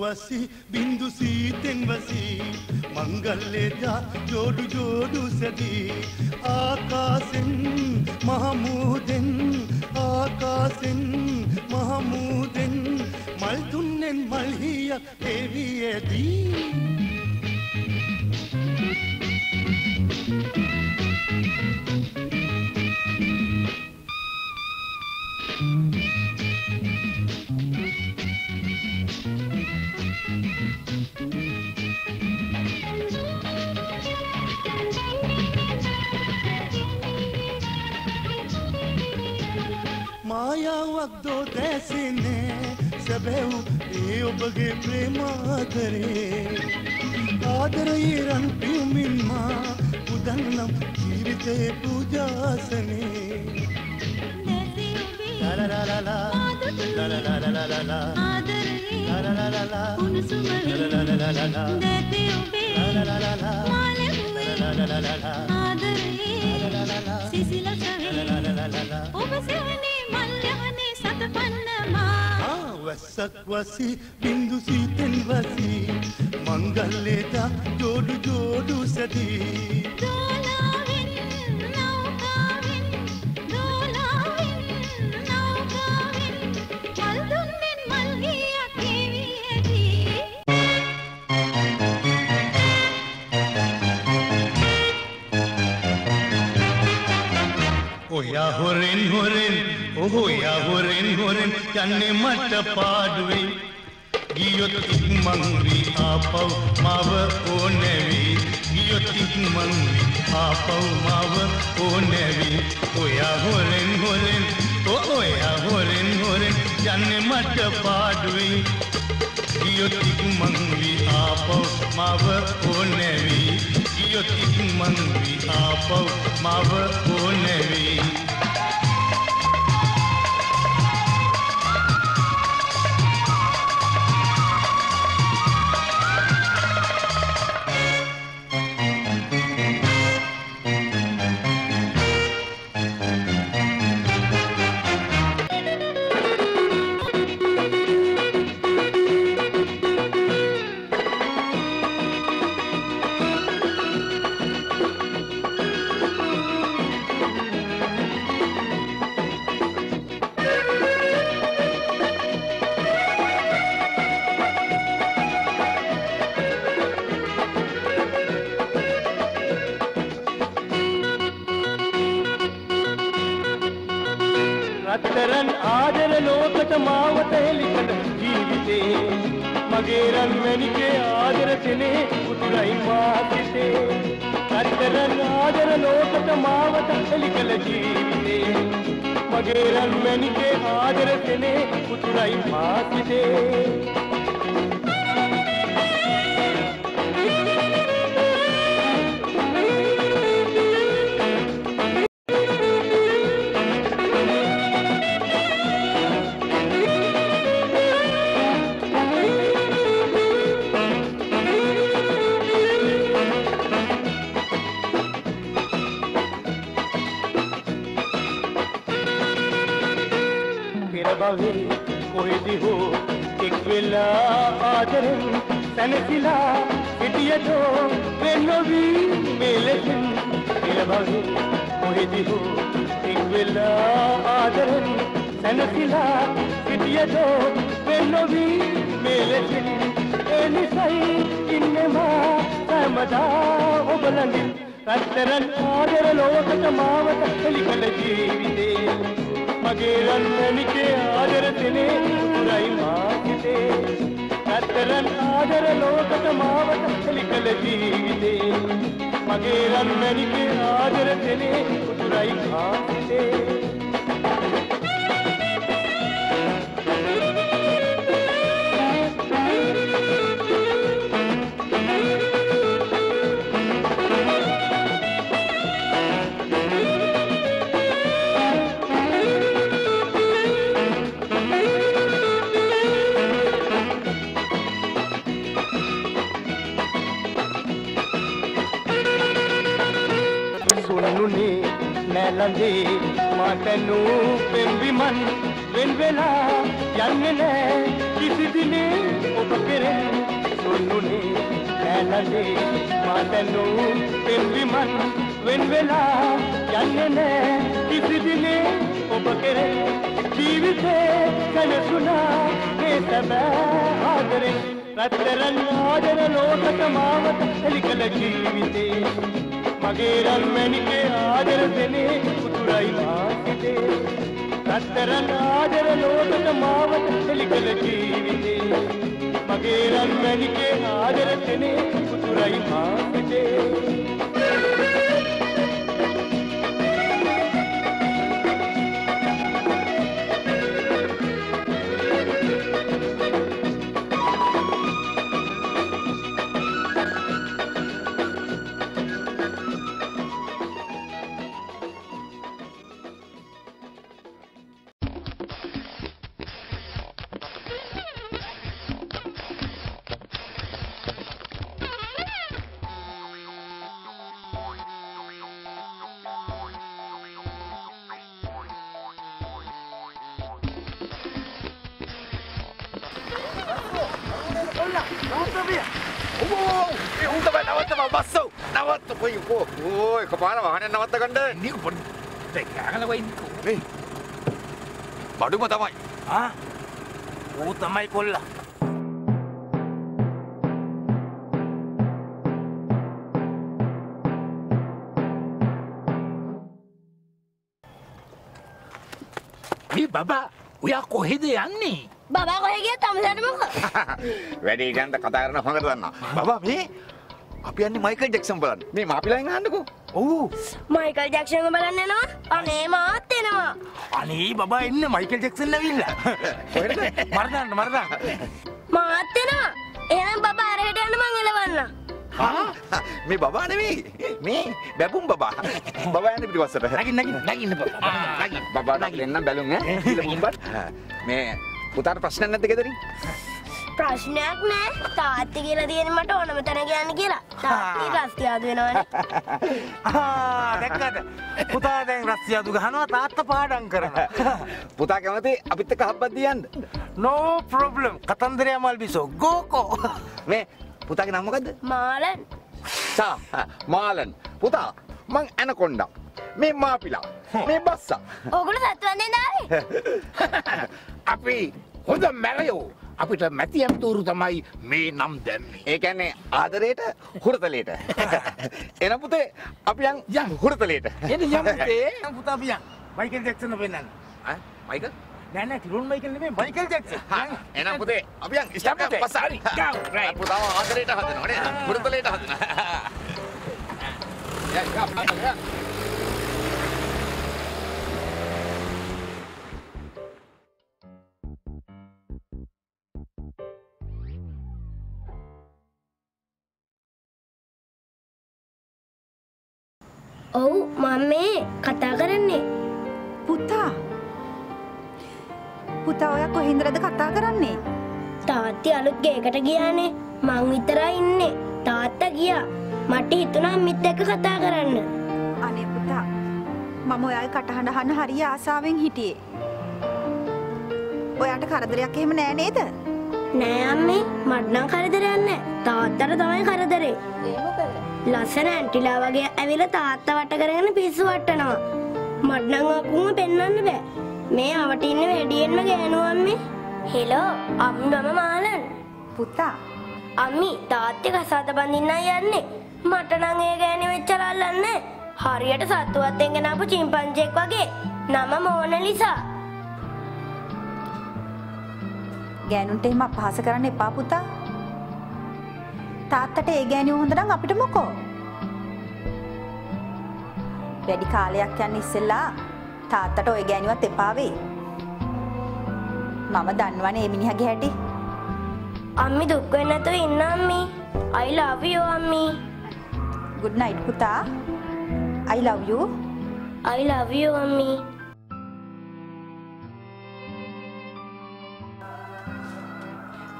වස්සක් වසි බින්දු සීතෙන් වසී මංගල්ලේදා ජෝඩු ජෝඩු සැදී. ආකාසෙන් නෞකාවෙන් දෝලාවෙන් නෞකාවෙන් මල් දුන්නෙන් මල් ගියක් කෙවි හැදී ඔයා හොරෙන් හොරෙන් ඔහොයා හොරෙන් හොරෙන් යන්නේ මට පාඩුවේ ගියොත් ඉක්මන් වී ආපව් මව ඕනැවි ගියොත් ඉක්මන් වී ආපව් මව ඕනැවි ඔයා හොරෙන් හොරෙන් ඔ ඔයා හොරෙන් හොරෙන් යන්නේ මට පාඩුවේ ගියොත් ඉක්මන් වී ආපව් මව ඕනැවි ගියොත් ඉක්මන් ජීවිතේ මගේ රන්මැණිකේ ආදර තෙනේ උතුරයි මා නැලඳේ මටනු පෙම්බිමන් වෙන් වෙලා යන්නේ නෑ කිසි දිනේ ඔබ කෙරෙන් සුන්නුනේ නැලඳේ මටනු පෙම්බිමන් වෙන් වෙලා යන්නේ නෑ කිසි දිනේ ඔබ කෙරෙන් ජීවිතේ කනසුනා මේ සැබෑ ආදරෙන් රත්තරන් ආදර ලෝකට මාවත හෙළි කළ ජීවිතේ. මගේ රන්මැණිකේ ආදර දෙනේ නවත්ත ගන්න. නික පොඩි දැක්කාගලවයි බඩුම තමයි. ආ? ඌ තමයි කොල්ලා. මේ බබා ඔයා කොහෙද යන්නේ? බබා කොහෙ ගියත් අමලට මොකද? වැඩි ගන්ට කතා කරන හොඳට දන්න බබා මේ අපි යන්නේ මයිකල් ජැක්සන් බලන්න. මේ මාපිලයින් අහන්නකෝ. ඔව්. මයිකල් ජැක්සන් බලන්න යනවා. අනේ මාත් එනවා. අනේ බබා එන්න මයිකල් ජැක්සන් ඇවිල්ලා. මරදාන්න මරදාන්න මාත් එනවා. එහෙනම් බබා අරහෙට යන්න මං එලවන්න. මේ බබා නෙවෙයි මේ බැබුම් බබා. බබා යන්නේ පිටිපස්සට නගින් නගින් නගින්න බබා. නගින් බබා දෙන්න බැලුම් ඈ? ඉල බුම්බත් මේ පුතාට ප්‍රශ්නයක් නැද්ද ගෙදරින් ප්‍රශ්නයක් නෑ. තාත්ති කියලා තියෙන මට ඕනම තැන යන්න කියලා. තාත්ති රස්තියාදු වෙනවනේ. ආ දැක්කද? පුතා දැන් රස්සියාදු ගහනවා තාත්තා පාඩම් කරනවා. පුතා කැමති අපිත් එක්ක හබ්බක් දියන්න? නෝ ප්‍රොබ්ලම් කතන්දරය මල් බිසෝ. ගෝකෝ. මේ පුතාගේ නම මොකද්ද? මාලන්. සා මාලන්. පුතා මං ඇනකොන්ඩා. මේ මාපිලා. මේ බස්සා. ඔගොල්ලෝ සත්තු වන්දෙන් දාවේ? අපි හොඳ මැරයෝ අපිට මැති ඇමතුරු තමයි මේ නම් දැම්මේ. ඒ කියන්නේ ආදරයට හුරතලයට එන පුතේ අපි යන් යන්. හුරතලයට එන යම් පුතේ. පුතා අපි යන්. මයිකල් ජැක්සන් පෙන්නන්න ඈ? මයිකල් නෑ නෑ ටිරොන් මයිකල් නෙමෙයි මයිකල් ජැක්සන්. එහෙනම් පුතේ අපි යන්. ඉස්සරහට පුතේ. පස්සා. හරි, go, right. පුතාව ආදරයට හදනවා නේද? පුරුතලයට හදනවා. යා යා ඔව් මම මේ කතා කරන්නේ. පුතා. පුතා ඔයා කොහින්දරද කතා කරන්නේ? තාත්ති අලුත් ගේකට ගියානේ. මං විතරයි ඉන්නේ. තාත්තා ගියා. මට හිතුණා අම්මිත් එක්ක කතා කරන්න. අනේ පුතා මම ඔයාගේ කටහඬ අහන්න හරිය ආසාවෙන් හිටියේ. ඔයාට කරදරයක් එහෙම නෑ නේද? නෑ අම්මේ මට නම් කරදරයක් නෑ. තාත්තට තමයි කරදරේ ලස්සන ඇන්ටිලා වගේ ඇවිල්ලා තාත්තා වට කරගෙන පිස්සු වට්ටනවා මට නම් අකුම පෙන්වන්න බෑ. මේ අවට ඉන්න වැඩියෙන්ම ගෑනු අම්මේ. හෙලෝ අම්මි මම මාලන්. පුතා. අම්මි තාත්තේ කසාද බඳින්නයි යන්නේ. මට නම් ඒ ගෑණි වෙච්ච ලල්ලන්නේ හරියට සත්තුවත් එක්ගෙන ආපු චිම්පන්ජෙක් වගේ. නම මෝනලිසා. ගෑනුන්ට එහෙම අපහාස කරන්න එපා පුතා තාත්තට ඒ ගෑණිව හොඳ නම් අපිට මොකෝ? වැඩි කාලයක් යන්න ඉස්සෙල්ලා තාත්තට ওই ගෑණිවත් එපා වෙයි. මම දන්නවනේ මේ මිනිහගේ හැටි. අම්මි දුක් වෙන්නේ නැතුව ඉන්න අම්මි. I love you අම්මි. Good night පුතා. I love you. I love you අම්මි.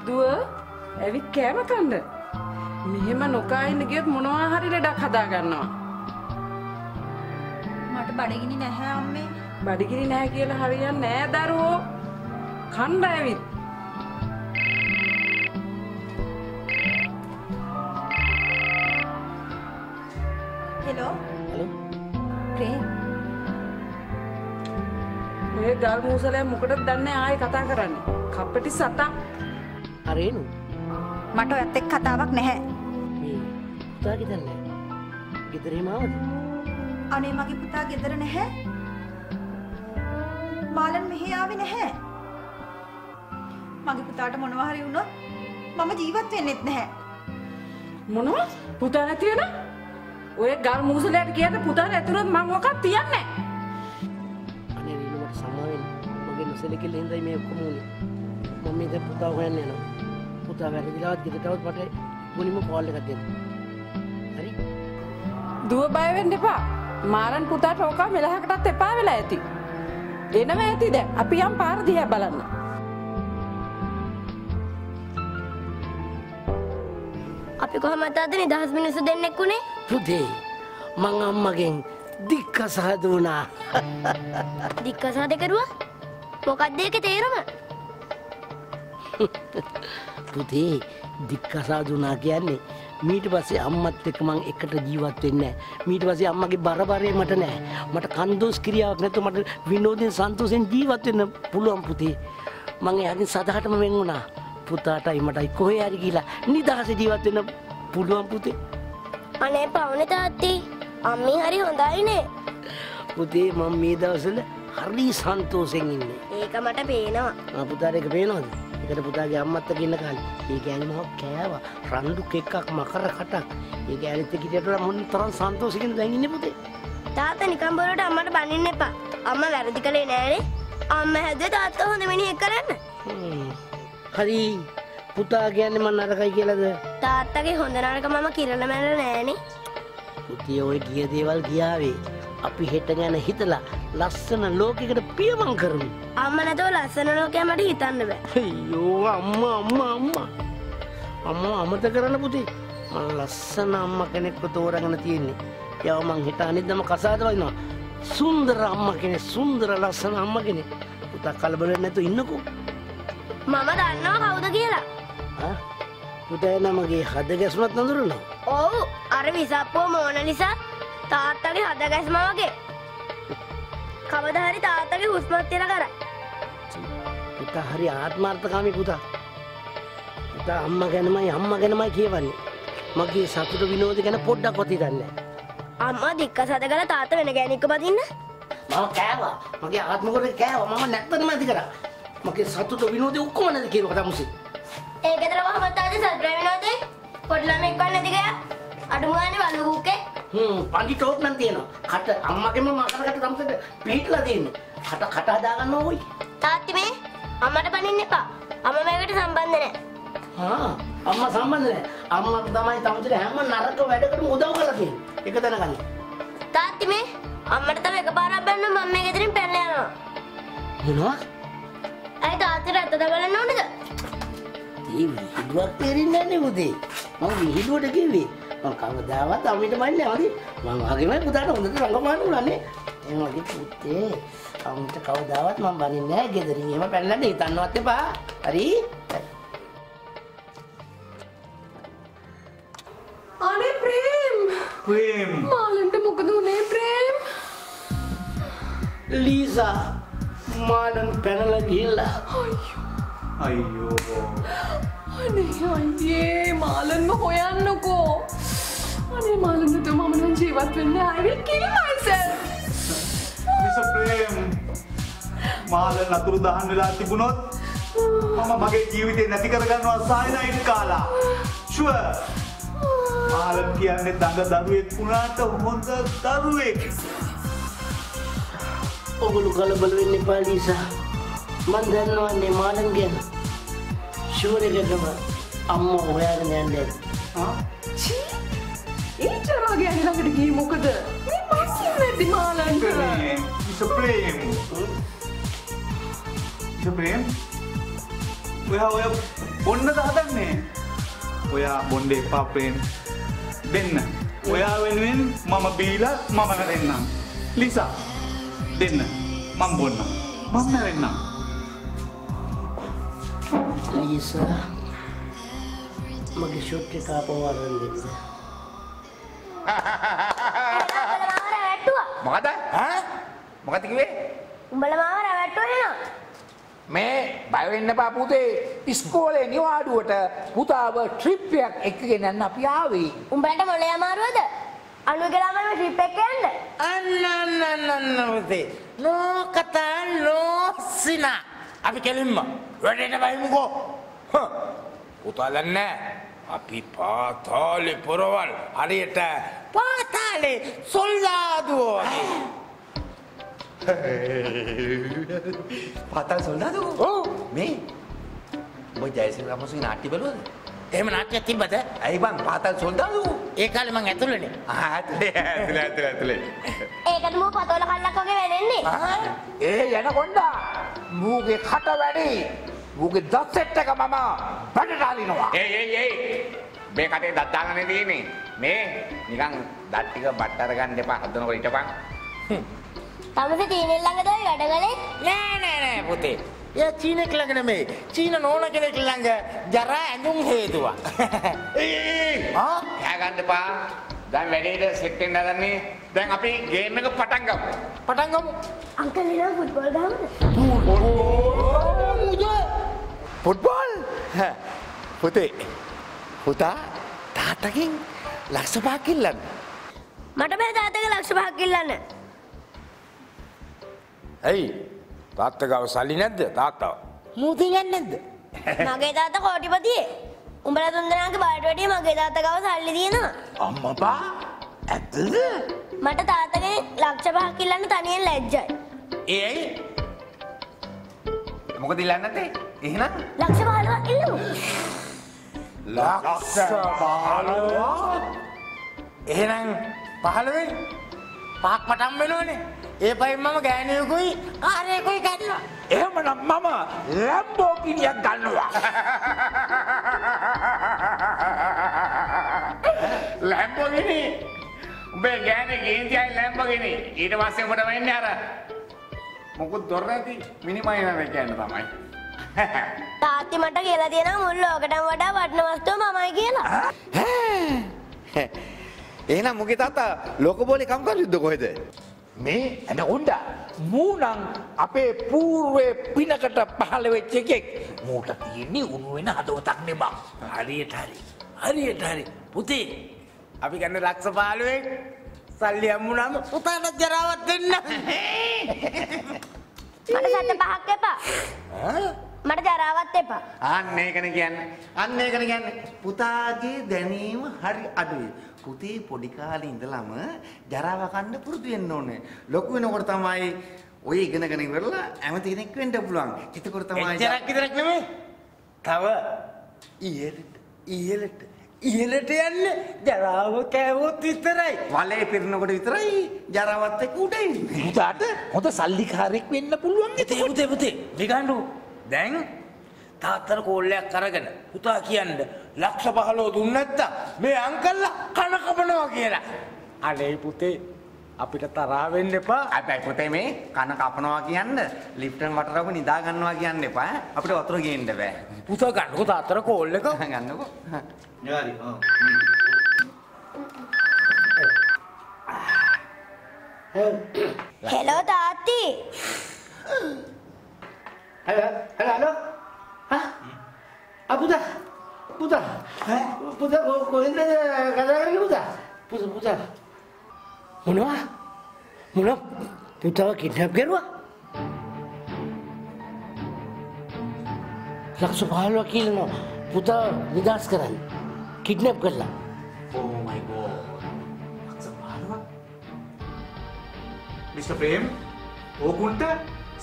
දුව ඇවිත් කෑම කන්න. මෙහෙම නොකා ඉන්න ගියොත් මොනවා හරි ලෙඩක් හදා ගන්නවා. මට බඩගිනි නැහැ අම්මේ බඩගිනි නැහැ කියලා හරියන්නේ නෑ දරුවෝ. කණ්ඩ ඇවිත්. හෙලෝ හලෝ ප්‍රේම් ඔය ගල් මූසලයා මොකටද දන්නේ ආයේ කතා කරන්නේ. කප්පටි සතා. අරේනු මට ඔයත් එක්ක කතාවක් නැහැ මේ පුතා ගෙදරනේ ගෙදරේ මාවද? අනේ මගේ පුතා ගෙදර නැහැ. මාලන් මෙහෙ ආවේ නැහැ. මගේ පුතාට මොනවා හරි වුණොත් මම ජීවත් වෙන්නෙත් නැහැ. මොනවා? පුතා නැති වෙන? ඔය ගල් මූසලයාට කියන්න පුතා නැතුනොත් මං මොකක් තියන්නේ? නැහැ. අනේ රීනු මට සමාවෙන්න. මගේ නොසලකෙල්ල හින්දායි මේ ඔක්කොම උනේ මම මේ දැන් පුතා හොයන්න යනවා. පුතා වැරදිලාවත් ගෙදරටවත් මට මුලින්ම කෝල් එකක් දෙන්න දුව බය වෙන්න එපා. මාරන් පුතාට ඕකා මෙලහකටත් එපා වෙලා ඇති. එනවා ඇති දැන්. අපි යම් පාර දිහා බලන්න. අපි කොහමද අද නිදහස් මිනිස්සු දෙන්නෙක් උනේ පුතේ මං අම්මගෙන් දික්කසහද වුණා දික්කසාද කරුවා මොකක්ද ඒකේ තේරුම පුතේ දික්කසාදුනා කියන්නේ මීට පස්සේ අම්මත් එක්ක මං එකට ජීවත් වෙන්නේ නැහැ. මීට පස්සේ අම්මගේ බරබරේ මට නැහැ. මට කන්දෝස් ක්‍රියාවක් නැතුව මට විනෝදෙන් සන්තෝෂෙන් ජීවත් වෙන්න පුළුවන් පුතේ. මං එයාගෙන් සදහටම වෙන් වුණා. පුතාටයි මටයි කොහේ හරි ගිහිලා නිදහසේ ජීවත් වෙන්න පුළුවන් පුතේ. අනේ පවුනේ තාත්ති අම්මි හරි හොඳයිනේ පුතේ මම මේ දවස්වල හරි සන්තෝෂෙන් ඉන්නේ. ඒක මට පේනවා ආ පුතාට ඒක පේනවද? ඒකට පුතාගේ අම්මත් එක්ක ඉන්න කාලේ. ඒ ගෑණි මම කෑවා. රණ්ඩු කෙක්කක් මකර කටක්. ඒ හිටියට වඩා මොන තරම් සන්තෝෂකින්ද දැන් ඉන්නේ පුතේ. තාත්තා නිකන් බොරුවට අම්මට බනින්න එපා අම්මා වැරදි කළේ නෑනේ අම්මා හැදුවේ තාත්තා හොඳ මිනිහෙක් කරන්න. හරි පුතා කියන්නේ මම නරකයි කියලාද? තාත්තගේ හොඳ නරක මම කිරණ මැරලා නෑනේ පුතිය ඔය ගිය දේවල් ගියාවේ. අපි හෙට ගැන හිතලා ලස්සන ලෝකයකට පියමන් කරමු. අම්මා නැතුව ලස්සන ලෝකයක් මට හිතන්න බෑ අයියෝ අම්මා අම්මා අම්මා. අම්මා අමත කරන්න පුතේ. මම ලස්සන අම්මා කෙනෙක්ව තෝරගෙන තියෙන්නේ. යව මං හිත අනිද්දම කසාද වදිනවා. සුන්දර අම්මා කෙනෙක් සුන්දර ලස්සන අම්මා කෙනෙක්. පුතා කලබල වෙන්නේ නැතුව ඉන්නකෝ. මම දන්නවා කවුද කියලා ආ? පුතා නමගේ හද ගැස්මත් නඳුරනවා. ඔව් අර විසප්පෝ මෝනලිසා තාත්තගේ හද ගැස්ම වගේ කවදා හරි තාත්තගේ හුස්මත් තියලා කරයි පුතා හරි ආත්මාර්ථකාමී පුතා. පුතා අම්මා ගැනමයි අම්මා ගැනමයි කියවන්නේ. මගේ සතුට විනෝද ගැන පොඩ්ඩක්වත් හිතන්නේ. අම්මා දික්ක සද කළ තාත්ත වෙන ගෑනික්ක බදින්න මම කෑවා. මගේ ආත්ම කොට කෑවා. මම නැත්තටම ඇති කරා. මගේ සතුට විනෝදේ ඔක්කොම නැති කියලා කතා ඒක තරම හමතාද සල්ප්‍රේ විනෝදේ පොඩි ළමෙක් වන් නැති ගියා? අඩුම ගානේ වළු කුක්කේ? හ්ම් පන්ති ටෝප් නම් තියෙනවා. කට අම්මගෙම මාකරකට තමසට පිටලා තියෙන්නේ. කට කට හදා ගන්න ඕයි. තාත්ති මේ අම්මට බනින්න එපා. අම්ම මේකට සම්බන්ධ නැහැ. හා අම්මා සම්බන්ධ නැහැ. අම්මා තමයි තමසට හැම නරක වැඩකටම උදව් කරලා තියෙන්නේ. ඒක දැනගන්න. තාත්ති මේ අම්මට තව එකපාරක් බැන්න මම මේ ගෙදරින් පැනලා යනවා. මොනවා ඇයි තාත්තට අත දබලන්න ඕනද? ඒ විහිළුවක් තේරෙන්නේ පුතේ. මම විහිළුවට කිව්වේ. මම කවදාවත් අම්මිට මන්නේ නැවදි. මම වගේම පුතාට හොඳට රංගපාන්න උනානේ. ඒ වගේ පුතේ අම්මිට කවදාවත් මම බනින්නේ නැහැ ගෙදරින්. එහෙම පැනලා හිතන්නවත් එපා. හරි? අනේ ප්‍රේම් ප්‍රේම් මාලන්ට මොකද උනේ ප්‍රේම් ලීසා මානන් පැනලා ගිහිල්ලා අයියෝ අනේ අයියේ මාලන්ව හොයන්නකෝ. අනේ මාලන් තු මම නම් ජීවත් වෙන්න I will kill myself මිස ප්‍රේම් මාලන් අතුරු දහන් වෙලා තිබුණොත් මම මගේ ජීවිතේ නැති කරගන්නවා සායනයිට් කාලා. ෂුවර් මාලන් කියන්නේ දඟ දරුවෙක් වුණාට හොඳ දරුවෙක්. ඔගොල්ලෝ කලබල වෙන්න එපා ලීසා. මම දන්නවන්නේ මානන් ගැන. එකකම අම්මා හොයාගෙන යන්නේ. චී ඒ චරාගේ ළඟට ගියේ මොකද නැති මාලන්ට මිස ප්‍රේම් ප්‍රේම් ඔයා ඔය බොන්නද හදන්නේ ඔයා බොන්ඩ එපා ප්‍රේම් දෙන්න ඔයා වෙනුවෙන් මම බීලා මම දෙන්නම් ලිසා දෙන්න මම බොන්න මම නැවෙන්නම් ලීසා මගේ ෂොට් එක ආපහු අරන් දෙන්න. මොකද ඈ මොකද කිව්වේ උඹලා මාව රැවට්ටුවා? මේ බය වෙන්න එපා පුතේ ඉස්කෝලේ නිවාඩුවට පුතාව ට්‍රිප් එකක් එක්කගෙන යන්න අපි ආවේ උඹලට මොලේ අමාරුවද? අනුගේ ළමයි ට්‍රිප් එක යන්න. අන්න අන්න අන්න පුතේ. නෝ කතා නෝ සිනා. අපි කෙලින්ම වැඩේට බහිමුකෝ. පුතාලන්න අපි පාතාලෙ පොරවල් හරියට පාතාලේ සොල්දාදුවෝ පාතල් සොල්දාදු ඕ මේ ඔබ ජයසිංහ රමසුගේ නාට්‍ය බලුවද? එහෙම නාට්‍යයක් තිබ්බද? ඇයි බං පාතල් සොල්දාදු? ඒ කාලේ මං ඇතුළේනේ. ආ ඇතුලේ ඇතුලේ ඇතුලේ ඇතුලේ. ඒකට මෝ පතෝල කල්ලක් වගේ වෙලෙන්නේ. ඒ යන කොණ්ඩා මූගේ කට වැඩි. මූගේ දත් සෙට් එක මම බඩට අරිනවා ඒයි ඒයි ඒයි මේ කටේ දත් දාගන්නේ තියෙන්නේ. මේ නිකන් දත් ටික බට්ට අරගන්න එපා. හදනකොට හිටපන්. තමසේ තීනෙල් ළඟද ඔය වැඩ කළේ? නෑ නෑ නෑ පුතේ. එයා චීනෙක් ළඟ නෙමෙයි. චීන නෝන කෙනෙක් ළඟ ජරා ඇඳුම් හේතුවක්. ආ? එයා ගන්න එපා. දැන් වැඩේට සෙට් වෙන්න හදන්නේ දැන් අපි ගේම් එක පටන් ගමු පටන් ගමු අංකල් එනවා ෆුට්බෝල් ගහමුද? ෆුට්බෝල් පුතේ පුතා තාත්තකින් ලක්ෂ පහක් ඉල්ලන්න. මට බෑ තාත්තගේ ලක්ෂ පහක් ඉල්ලන්න. ඇයි තාත්ත ගාව සල්ලි නැද්ද තාත්තාව මූතින් යන්නේ නැද්ද? මගේ තාත්තා කෝටිපතියේ. උඹලා තුන්දෙනාගේ බාට වැඩිය මගේ තාත්තා ගාව සල්ලි තියෙනවා. අම්මපා ඇත්තද? මට තාත්තගේ ලක්ෂ පහක් ඉල්ලන්න තනියෙන් ලැජ්ජයි. ඒයි මොකද ඉල්ලන්නේ නැත්තේ එහෙනම් ලක්ෂ 15ක් ඉල්ලමු. ලක්ෂ පහළොවක් එහෙනම් පහළවෙන් පහක් පටන් වෙනවනේ. ඒ පයින් මම ගෑණියෙකුයි කාර්යයෙකුයි ගන්නවා. එහෙමනම් මම ලැම්බෝගිනියක් ගන්නවා ලැම්බෝගිනි උඹේ ගෑනේ ගේන්තියයි ලැම්බෝගිනි ඊට පස්සේ උඹට වෙන්නේ අර මොකුත් දොර නැති මිනිමයිනර කියන්නේ තමයි තාත්ති මට කියලා තියෙනවා මුල් ලෝකටම වඩා වටින වස්තුව මමයි කියලා. එහෙනම් මුගේ තාත්තා ලෝකබෝලේ කම්කරු යුද්ධ කොහෙද? මේ ඇන උන්ඩ මූනං අපේ පූර්වේ පිනකට පහළ වෙච්ච එකෙක් මූට තියෙන්නේ උණු වෙන හදවතක් නෙබා හරියට හරි. හරියට හරි. පුතේ අපි ගන්න ලක්ෂ 15න් සල්ලි හම්බුනාම පුතාට ජරාවක් දෙන්න. මට සත පහක් එපා. මට ජරාවත් එපා. අන්න ඒකනේ කියන්නේ. අන්න ඒකනේ කියන්නේ. පුතාගේ දැනීම හරි අඩුයි. පුතේ පොඩි කාලේ ඉඳලම ජරාව කන්න පුරුදු වෙන්න ඕනේ. ලොකු වෙනකොට තමයි ඔය ඉගෙනගෙන ඉවරලා ඇමති කෙනෙක් වෙන්න පුළුවන්. එතකොට තමයි එච්චරක් විතරක් නෙමෙයි. තව ඉහළට ඉහළට ඉහළට යන්න ජරාව කෑවොත් විතරයි. වලේ පිරෙනකොට විතරයි ජරාවත් එක්ක උඩ එන්නේ. පුතාට හොඳ සල්ලිකාරයෙක් වෙන්න පුළුවන් පුතේ පුතේ පුතේ නිකන්ඩු දැන් තාත්තර කෝල්ලයක් අරගෙන පුතා කියන්න ලක්ෂ 15 දුන්න නැත්තම් මේ අංකල්ලා කන කපනවා කියලා අනේ පුතේ අපිට තරහා වෙන්න එපා හැබැයි පුතේ මේ කන කපනවා කියන්න ලිෆ්ටෙන් වටරව නිදා ගන්නවා කියන්න එපා. අපිට වතුර ගේන්න බෑ. පුතා ගන්නකො තාත්තර කෝල් එක ගන්නකො. යාරි. ඔව්. හෙලෝ තාත්ති. හලෝ ඈ පුතා කො- කොහෙන්ද කතා කරන්නේ පුතා පුතා පුතා මොනවා මොනවා පුතාව කිඩ්නැප් කරුවා ලක්ෂ 15 කියලා පුතා නිදාස් කරන්න කිඩ්නැප් කරලා Oh my god. ලක්ෂ 15ක්. මිස්ටර් ප්‍රේම් ඕකුන්ට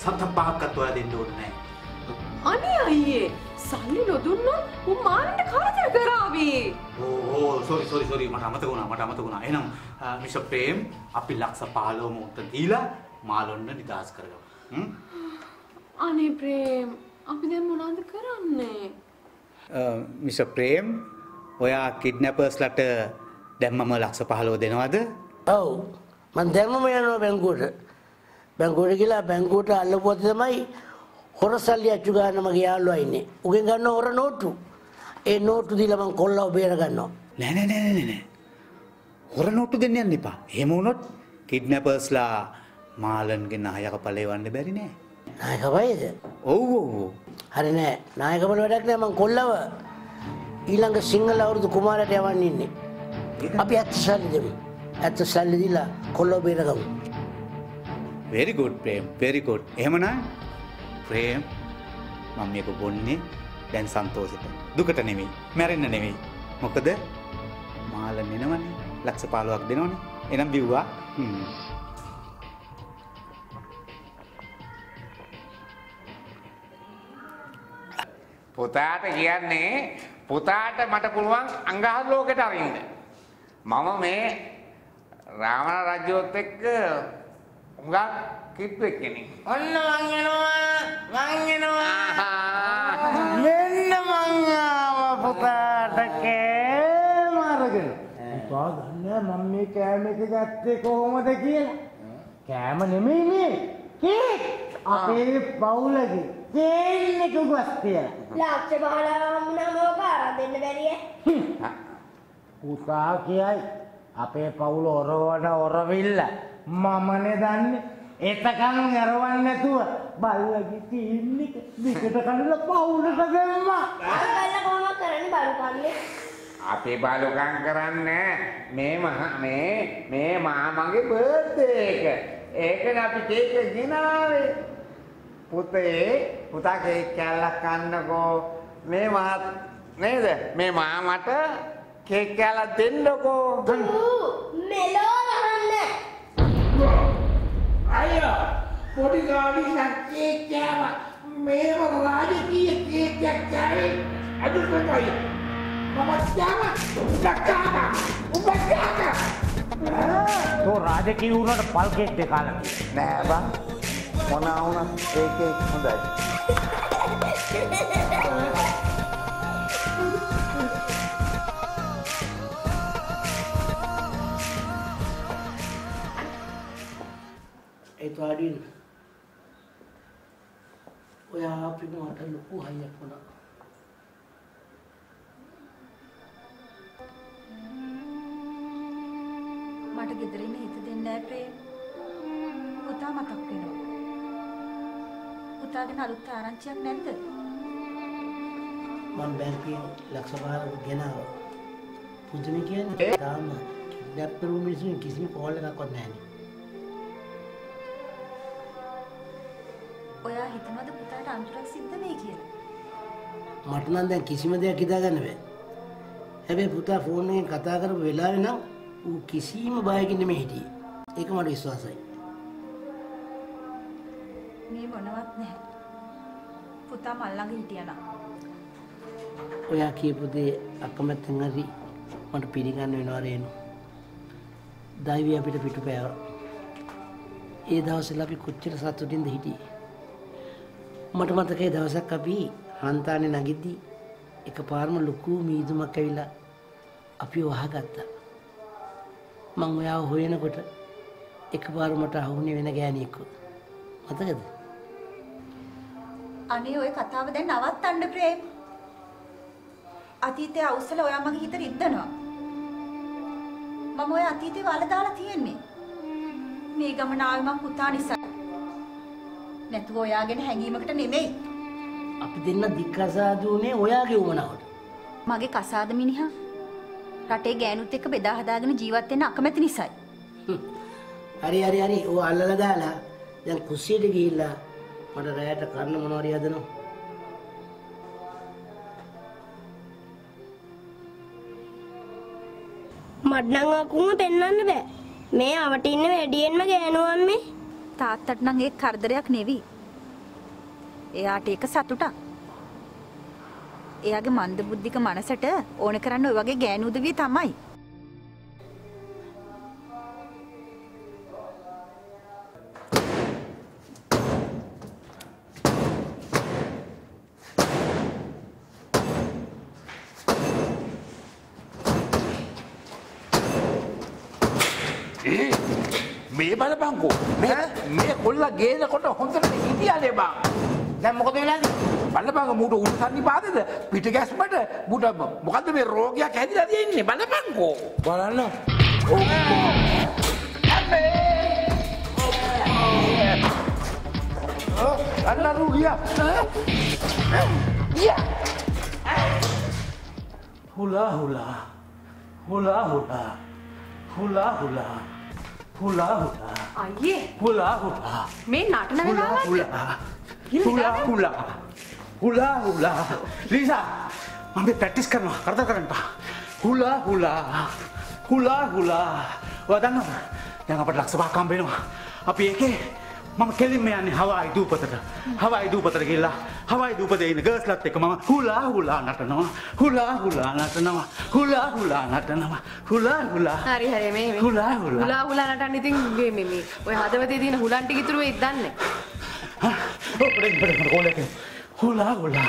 සත පහක්වත් ඔයා දෙන්න ඕනේ නැහැ. අනේ අයියේ සල්ලි නොදුන්නොත් උන් මාරන්ට කරදර කරාවි. ඕ සෝරි සෝරි සෝරි මට අමතක වුණා මට අමතක වුණා. එහෙනම් මිස්ටර් ප්‍රේම් අපි ලක්ෂ 15ම උන්ට දීලා මාලොන්න නිදාස් කරගමු. හ්ම්? අනේ ප්‍රේම් අපි දැන් මොනවද කරන්නේ? මිස්ටර් ප්‍රේම් ඔයා කිඩ්නැපර්ස්ලට දැම්මම ලක්ෂ 15 දෙනවද? ඔව් මං දැම්මම යනවා බැංකුවට බැංකුවට ගිහලා බැංකුවට අල්ලපුවත් තමයි හොර සල්ලි අච්චු ගන්න මගේ යාළුවා ඉන්නේ. උගෙන් ගන්න හොර නෝට්ටු. ඒ නෝට්ටු දීලා මං කොල්ලව බේර ගන්නවා. නෑ නෑ නෑ නෑ නෑ. හොර නෝට්ටු දෙන්න යන්න එපා. එහෙම වුණොත් කිඩ්නැපර්ස්ලා මාලන්ගේ නායක පලේවන්න බැරි නෑ. නායක වයිද? ඔව් ඔව්. හරි නෑ. නායක බල වැඩක් නෑ මං කොල්ලව ඊළඟ සිංහල අවුරුදු කුමාරට යවන්න ඉන්නේ. අපි ඇත්ත සල්ලි දෙමු. ඇත්ත සල්ලි දීලා කොල්ලව බේරගමු. very good Prem very good. එහෙමනම් ප්‍රේම් මම මේක බොන්නේ දැන් සන්තෝෂෙට. දුකට නෙමෙයි, මැරෙන්න නෙමෙයි. මොකද මාලන් එනවනේ. ලක්ෂ 15ක් දෙනවනේ. එහෙනම් බිව්වා. පුතාට කියන්නේ පුතාට මට පුළුවන් අංගහත් ලෝකෙට අරින්න. මම මේ රාවණ රජ්‍යොත් එක්ක උඟක් කිට්ටුවෙක් කෙනෙක්. ඔන්න මං එනවා මං එනවා මෙන්න මං ආවා පුතාට කෑම අරගෙන. පුතා දන්නේ මම මේ කෑම එක ගත්තේ කොහොමද කියලා. කෑම නෙමෙයි මේ. කේක්. අපේ පවුලගේ එක ගස් කියලා ලක්ෂ බහලා වුණාම ඕක අරන් දෙන්න බැරිය. පුතා කියයි අපේ පවුල ඔරවන ඔරවිල්ල මමනේ දන්නේ එතකන් ඇරවන්නේ නැතුව බල්ලගේ තීන්නික දිගට කනලා පවුලට දැම්මා අංකල්ලා කොහොමද කරන්නේ බලු කන්නේ? අපේ බලුකම් කරන්නේ මේ මහ මේ මේ මාමගේ බර්ත්ඩේ එක. ඒකනේ අපි කේක් ගෙනාවේ. පුතේ පුතා කේක් කෑල්ලක් කන්නකෝ. මේ මහත් නේද? මේ මාමට කේක් කෑල්ලක් දෙන්නකෝ. මෙලෝ වහන්න. අයියෝ පොඩි ගාඩි සක්කේ කෑවා මේව රාජකීය කේක් කෑවේ අදුත් තමයි මම කෑවා උඹ උඹ තෝ රාජකීය වුණාට පල් කේක් දෙක කාලා නෑ බං. මොනවා වුණත් ඒකේ හොඳයි. ඒත් වාඩින් ඔයා අපි මට ලොකු හයියක් වුණා. මට ගෙදර ඉන්න හිත දෙන්නේ නැහැ ප්‍රේම්. පුතා මතක් වෙනවා. පුතාගේ අලුත් ආරංචියක් නැද්ද? මම බැංකුවෙන් ලක්ෂ පහක් ගෙනාවා. පුදුමේ කියන්නේ තාම නැප් කරු මිනිස්සුන් කිසිම කෝල් එකක්වත් නැහැනේ. ඔයා හිතනවද පුතාට අන්තරක් සිද්ධ වෙයි කියලා? මට නම් දැන් කිසිම දෙයක් හිතාගන්න බෑ. හැබැයි පුතා ෆෝන් එකෙන් කතා කරපු වෙලාවේ නම් ඌ කිසිම බයකින් නෙමෙයි හිටියේ. ඒක මට විශ්වාසයි. මේ මොනවත් නැහැ. පුතා මල් ළඟ හිටියානම්. ඔයා කියපු දේ අකමැත්තෙන් හරි මට පිළිගන්න වෙනවා රේනු. දෛවය අපිට පිටුපෑවා. ඒ දවස්වල අපි කොච්චර සතුටින්ද හිටියේ. මට මතකයි දවසක් අපි හන්තානේ නගිද්දි එකපාරම ලොකු මීදුමක් ඇවිල්ලා අපි වහගත්තා. මං ඔයාව හොයනකොට එකපාර මට අහුනේ වෙන ගෑණියෙක්ව. මතකද? අනේ ওই කතාව දැන් නවත්තන්න ප්‍රේම්. අතීතයේ අවසල ඔයා මගේ හිත රිද්දනවා. මම ඔය අතීතේ වල දාලා තියෙන්නේ. මේ ගමන ආවේ මං පුතා නිසා. නැතුව ඔයාගෙන හැංගීමකට නෙමෙයි. අපි දෙන්න දික්කසාදුනේ ඔයාගේ උමනාවට. මගේ කසාද මිනිහා රටේ ගෑනුත් එක්ක බෙදා හදාගෙන ජීවත් වෙන්න අකමැති නිසායි. හරි හරි හරි ඕ අල්ලලා දාලා දැන් කුස්සියට ගිහිල්ලා මට රැයට කන්න මොනවරි හදනවා. මට නම් අකුම පෙන්වන්න බෑ. මේ අවට ඉන්න වැඩියෙන්ම ගෑනුවන් මේ. තාත්තට නම් ඒක කරදරයක් නෙවි. එයාට ඒක සතුටක්. එයාගේ මන්ද බුද්ධික මනසට ඕන කරන්න ඔය වගේ ගෑනු උදවිය තමයි. බලපංකෝ. මේ මේ කොල්ලා ගේනකොට හොඳට හිටියානේ බං. දැන් මොකද වෙලාද බලපංක මූට උඩ සන්නිපාතද? පිට ගැස්මට මූට මොකද්ද මේ රෝගයක් හැදිලා තියෙන්නේ? බලපංකෝ. බලන්න. අන්න රුඩියා හුලා හුලා. හුලා හුලා. හුලා හුලා හුලා හුලා අයියේ. හුලා හුලා මේ නටන වෙලාවත් හුලා හුලා හුලා හුලා ලීසා මම ප්‍රැක්ටිස් කරනවා. කරදර කරන්න. එපා හුලා හුලා හුලා හුලා දන්නවද දැන් අපට ලක්ෂ පහක් හම්බ වෙනවා. අපි ඒකේ මම කෙලින්ම යන්නේ හවායි දූපතට. හවායි දූපතට ගිහිල්ලා හවායි දූපතේ ඉන්න ගර්ල්ස්ලත් එක්ක මම හුලා හුලා නටනවා හුලා හුලා නටනවා හුලා හුලා නටනවා හුලා හුලා හරි හරි මේ මේ හුලා හුලා හුලා හුලා නටන්න ඉතින් මේ මේ මේ ඔය හදවතේ තියෙන හුලන් ටික ඉතුරු වෙයිද දන්නේ perdón, perdón, perdón, hola, que- Hula, hula.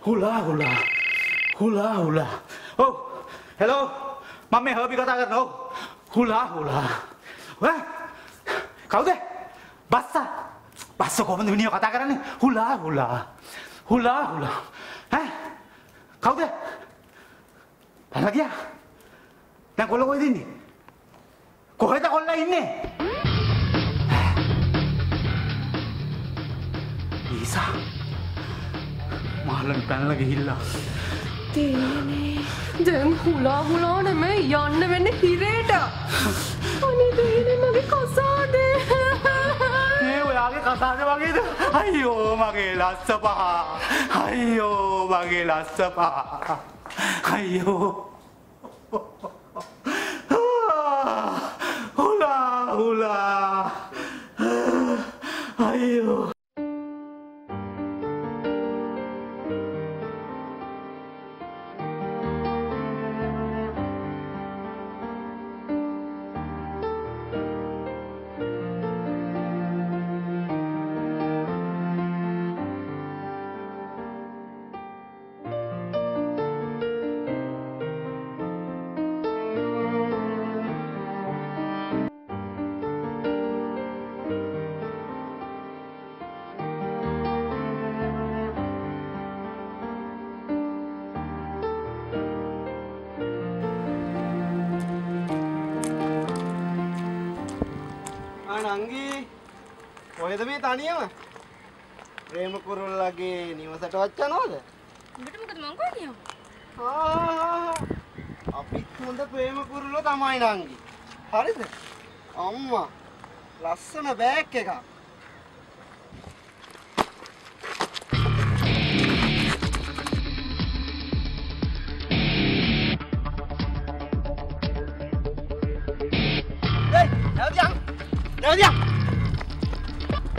Hula, hula. Hula, hula. Oh, hello. මම මේ හර්බි කතා කරනවා. හුලා හුලා. ඈ? කවුද? බස්සා. බස්ස කොහොමද මිනිහ කතා කරන්නේ? හුලා හුලා. හුලා හුලා. ඈ? කවුද? පැනලා ගියා. දැන් කොල්ල කොහෙද ඉන්නේ? කොහෙද කොල්ලා ඉන්නේ? ඊසා මහලන් පැනලා ගිහිල්ලා තේනේ දැන් හුලා හුලා නෙමෙයි යන්න වෙන්නේ හිරේට අනේ තේනේ මගේ කසාදේ ඒ ඔයාගේ කතාද වගේද අයියෝ මගේ ලස්ස පහ. අයියෝ මගේ ලස්ස පහ. අයියෝ. හුලා හුලා. අයියෝ. තනියම? ප්‍රේම කුරුල්ලගේ නිවසට වච්චනෝද උඹට මොකද මං කොහේ අපිත් හොඳ ප්‍රේම කුරුල්ලෝ තමයි නංගි. හරිද? අම්මා ලස්සන බෑග් එකක්. Hey,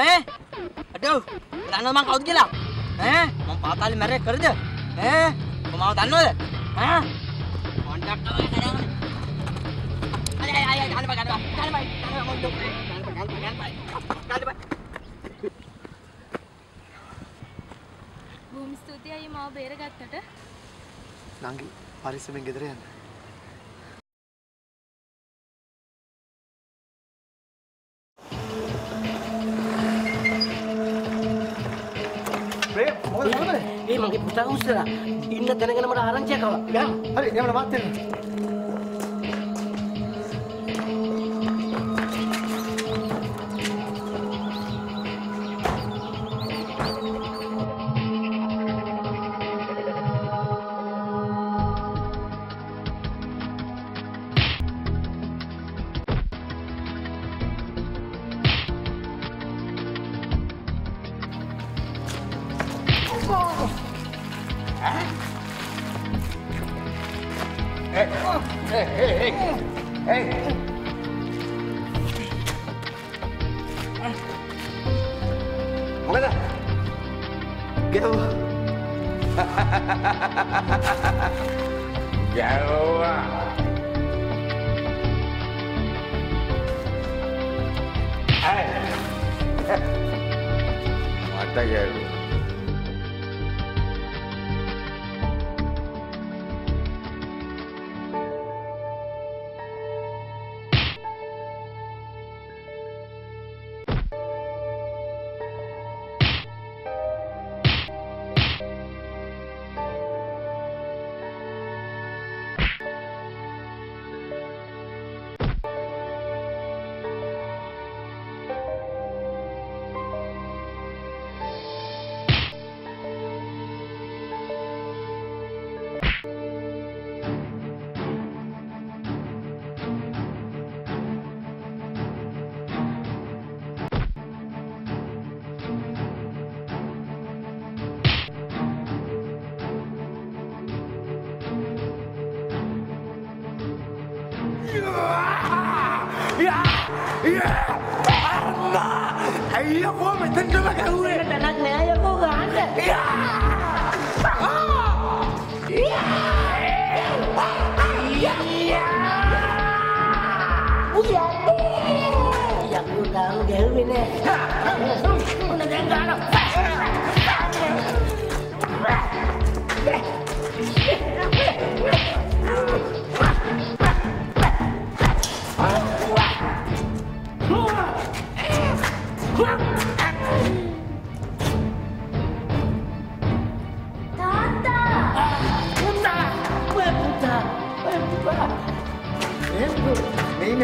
මේ අඩෝ දන්නවද මං කවුද කියලා ඈ මං පාතාලේ මැරෙක් කරද ඈ කොමාව දන්නවද ඈ කොන්ටැක්ට් එක කරගෙන අය අය අය ගන්න බෑ ගන්න බෑ ගන්න බෑ ගන්න බෑ ගන්න බෑ ගන්න බෑ බොහොම ස්තුතියි අයියා මාව බේරගත්තට. නංගි පරිස්සමෙන් ගෙදර යන්න. ඒ මගේ පුතා උස්සලා ඉන්න දැනගෙන මට ආරංචියක් ආවා. යම්.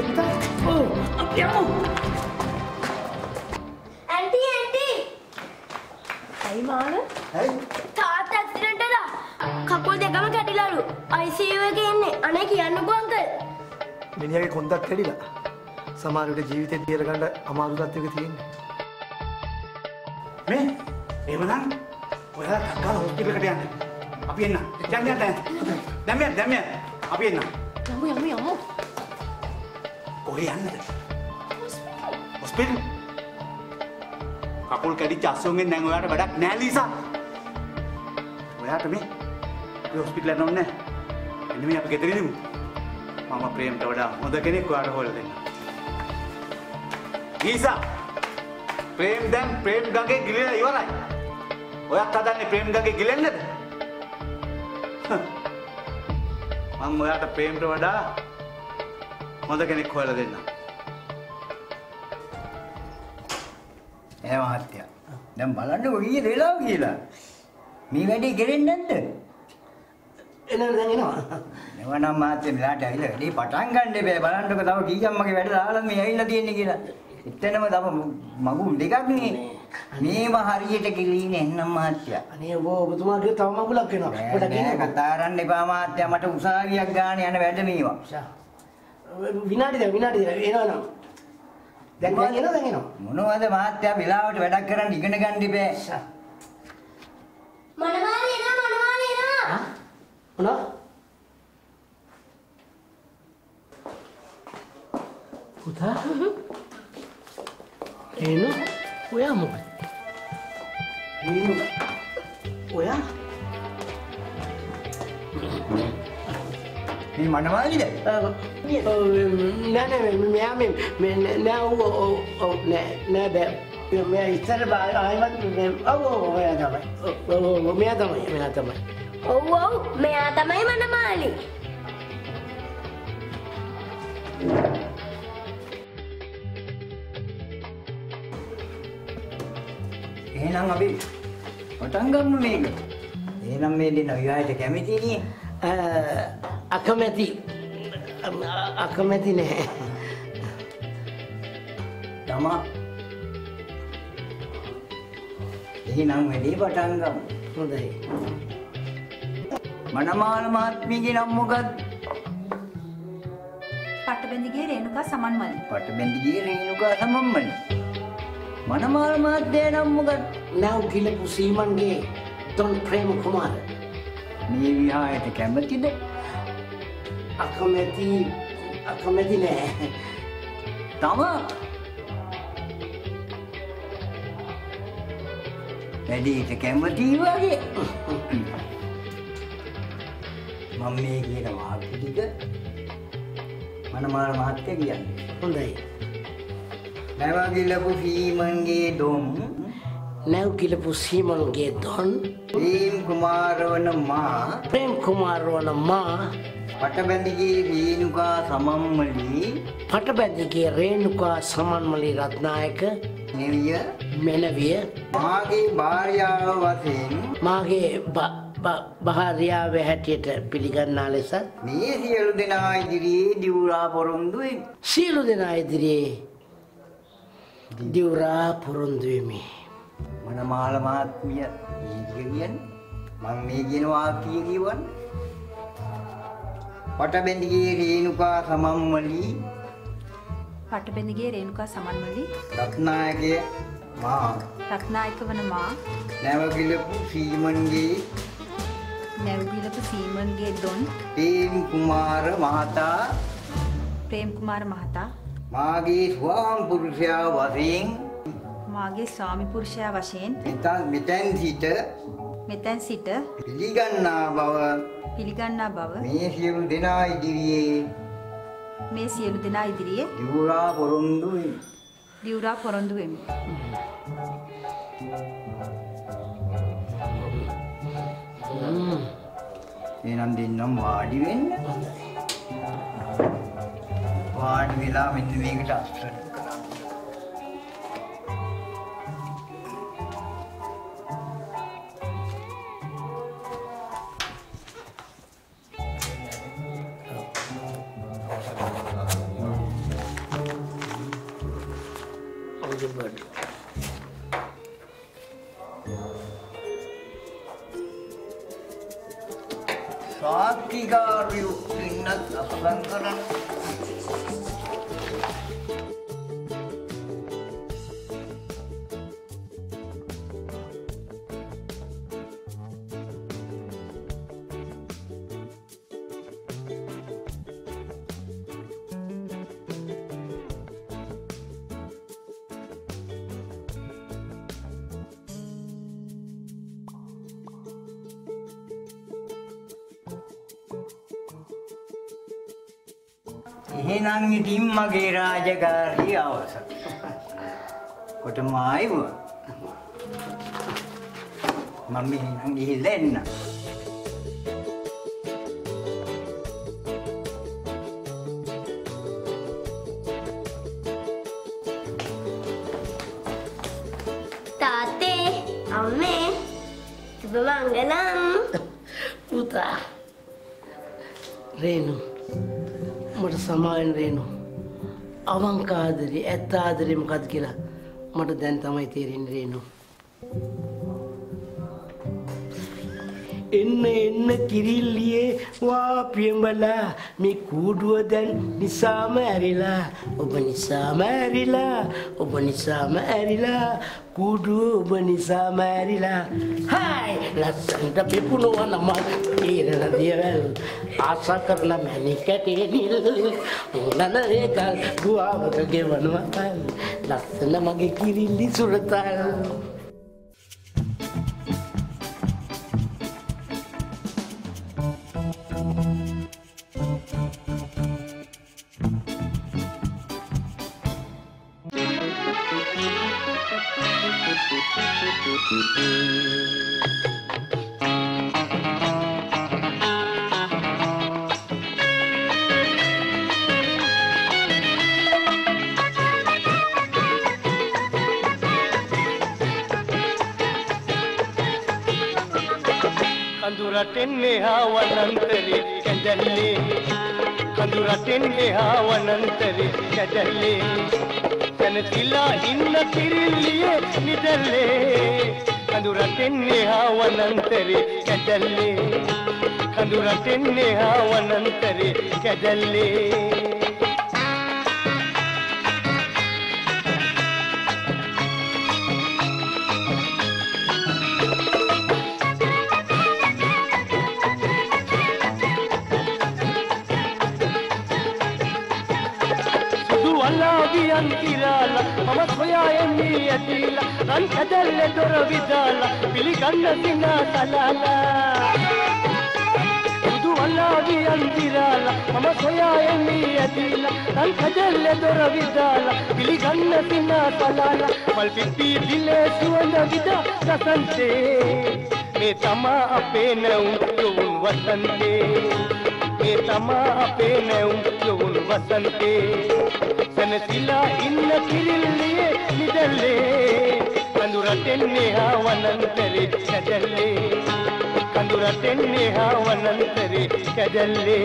පුතා ඔව් අපි යමු ඇන්ටි ඇන්ටි ඇයි මාල ඇයි තාත්තා ඇක්සිඩන්ට් වෙලා කකුල් දෙකම කැඩිලාලු ICU එකේ ඉන්නේ අනේ කියන්නකෝ අංකල් මිනිහගේ කොන්දක් කැඩිලා සමහර විට ජීවිතේ දියර ගන්න අමාරු තත්ත්වයක තියෙන්නේ. මේ එහෙමනම් ඔයාලා තක්කාල හොස්පිටල් එකට යන්න. අපි එන්න. යන්න යන්න. දැන් මෙන්න දැන් මෙන්න. අපි එන්න. යමු යමු යමු කොහේ යන්නද? හොස්පිටල්. කකුල් කැඩිච්ච අස්සෝන්ගෙන් දැන් ඔයාට වැඩක් නෑ ලීසා. ඔයාට මේ හොස්පිටල් යන්න ඕනේ නෑ. එන්න මේ අපි ගෙදර ඉමු. මම ප්‍රේම්ට වඩා හොඳ කෙනෙක් ඔයාට හොයලා දෙන්න. ලීසා. ප්‍රේම් දැන් ප්‍රේම් ගඟේ ගිලිලා ඉවරයි. ඔයත් හදන්නේ ප්‍රේම් ගඟේ ගිලෙන්නද? මම ඔයාට ප්‍රේම්ට වඩා හොඳ කෙනෙක් හොයලා දෙන්නම්. එහේ මහත්තයා. දැන් බලන්නකො ඊයේ වෙලාව කියලා. මේ වැඩේ කෙරෙන්නේ නැද්ද? එනවා දැන් එනවා. එවනම් මහත්තයා මෙලාට ඇවිල්ලා වැඩේ පටන් ගන්න බෑ. බලන්නකො තව කීයක් මගේ වැඩ දාලා මේ ඇවිල්ලා තියෙන්නේ කියලා. එතනම තව මගුල් දෙකක් නේ. මේව හරියට කිලිනේ එන්නම් මහත්තයා. අනේ ඔබ ඔබතුමාගේ තව මගුලක් එනවා. පොඩක් නෑ එන්න. කතා කරන්න එපා මහත්තයා. මට උසාවියක් ගන්න යන වැඩ මේවා. විනාඩි දැන් විනාඩි දැන් එනවා නම්. දැන් දැන් එනවා දැන් එනවා. මොනවද මහත්තයා වෙලාවට වැඩක් කරන්න ඉගෙන ගන්න ඉබේ. මනමාලි එනවා මනමාලි එනවා මොනවා? පුතා රේනු ඔයා. මොකද? රේනු ඔයා? මේ මනමාලිද? නෑ නෑ මෙයා මේ මේ නෑ ඔව් ඔව් නෑ නෑ බෑ. මෙයා ඉස්සර ආයෙමත් ඔව් ඔව් මෙයා තමයි. ඔව් මෙයා තමයි මෙයා තමයි. ඔව් ඔව් මෙයා තමයි මනමාලි එහෙනම් අපි පටන් ගමු මේක. එහෙනම් මේ දෙන විවාහයට කැමති නේ? අකමැති අකමැති නෑ. තමා. එහෙනම් වැඩේ පටන් ගමු. හොඳයි. මනමාල මහත්මියගේ නම මොකක්ද? පට්ටබැඳිගේ රේණුකා සමන්මලි. පටබැඳිගේ රේණුකා සමම්මනි. මනමාල මහත්මයා නම් මොකක්ද? නැව් කිලපු සීමන්ගේ දොන් ප්‍රේම කුමාර. මේ විවාහයට කැමතිද? අකමැති අකමැති නෑ. තමා. වැඩේට කැමති වගේ. මම මේ කියන වාක්‍ය ටික මනමාල මහත්තයා කියන්නේ. හොඳයි. නැවගිලපු සීමන්ගේ දොම් නැව් කිලපු සීමන්ගේ දොන්. ප්‍රේම් කුමාරවන මා. ප්‍රේම් කුමාරවන මා. පටබැඳිගේ රේණුකා සමම්මලි. පටබැඳිගේ රේණුකා සමන්මලි රත්නායක. නෙවිය මෙනවිය. මාගේ භාර්යාව වශයෙන්. මාගේ භාර්යාව හැටියට පිළිගන්නා ලෙස මේ සියලු දෙනා ඉදිරියේ දිවුරා පොරොන්දු වෙමි. සියලු දෙනා ඉදිරියේ දිවුරා පොරොන්දු වෙමි. මනමාල මහත්මිය මේ කියන්නේ? මම මේ කියන වාක්‍ය කියවන්නේ. පටබැඳිගේ රේණුකා සමම්මලි පටබැඳිගේ රේණුකා සමන්මලි රත්නායකය මා. රත්නායක වන මා. නැවගිලපු සීමන්ගේ. නැව්ගිලපු සීමන්ගේ දොන්. ප්‍රේම් කුමාර මහතා. ප්‍රේම් කුමාර මහතා මාගේ ස්වාම පුරුෂයා වශයෙන් මාගේ ස්වාමි පුරුෂයා වශයෙන් මෙතන් සිට මෙතැන් සිට පිළිගන්නා බව පිළිගන්නා බව මේ සියලු දෙනා ඉදිරියේ මේ සියලු දෙනා ඉදිරියේ දිවුරා පොරොන්දු වෙමි. දිවුරා පොරොන්දු වෙමි. එහෙනම් දෙන්නම් වාඩි වෙන්න. වාඩි වෙලා මෙන්න මේකට අස්තර කරන්න. සාක්කිකාරයෝ ඉන්නත් අසලං කරන්න. ඉතින් මගේ රාජකාරිය අවසන්. කොටම ආයිවා. මම එහෙනම් ගිහිල්ලා එන්නම්. අවංක ආදරේ ඇත්ත ආදරේ මොකක්ද කියලා මට දැන් තමයි තේරෙන්නේ රේනු එන්න එන්න කිරිල්ලියේ වා පියඹලා මේ කූඩුව දැන් නිසාම ඇරිලා ඔබ නිසාම ඇරිලා ඔබ නිසාම ඇරිලා කූඩුව ඔබ නිසාම ඇරිලා. හායි ලස්සනට පිපුණුව නම තීරණ දියවැල්. ආශා කරලා මැණික් කැටේ නිල්. උනන ඒකල් දුවාවක ගෙවනවා ලස්සන මගේ කිරිල්ලි සුරතල්. ಜಗಲೇ ಕನಸಿಲ್ಲ ಇನ್ನ ತಿರಿಲ್ಲಿಯೇ ನಿಜಲ್ಲೇ ಕಂದುರ ತೆನ್ನೆಹಾವನಂತರೆ ಕಜಲ್ಲೇ? ಕಂದುರ ತೆನ್ನೆಹಾವನಂತರೆ ಕಜಲ್ಲೇ? පිළිගන්න සිනා සලාලා සුදු අල්ලාවියන් කිරාලා මම සොයා එන්නේ ඇතිලා රන් කැදල්ලේ දොර විදාලා පිළිගන්න සිනා සලාලා මල් පිපි දිලේ සුවඳ විදා රසන්තේ මේ තමා අපේ නැවුම් යොවුන් වසන්තේ මේ තමා අපේ නැවුම් යොවුන් වසන්තේ ಕನಸಿಲ ಇನ್ನ ಕಿರಿಲ್ಲಿ ನಿಜಲ್ಲೇ. ಕಂದುರ ತೆನ್ನೆ ಒನ್ನಂತರೆ ಕಜಲ್ಲೇ ಕಂದುರ ತೆನ್ನೆ ಒನ್ನಂತರೆ ಕಜಲ್ಲೇ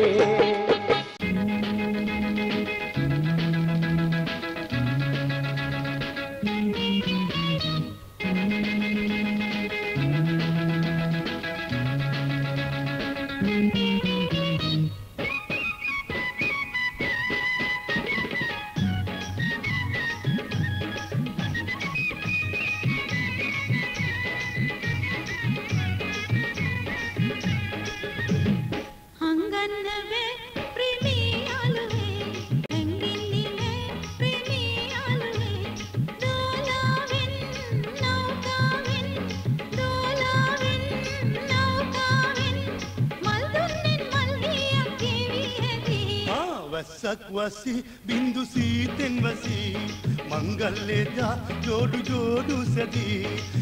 වස්සක් වසි බින්දු සීතෙන් වසී මංගල්ලේදා ජෝඩු ජෝඩු සැදී ආකාසෙන්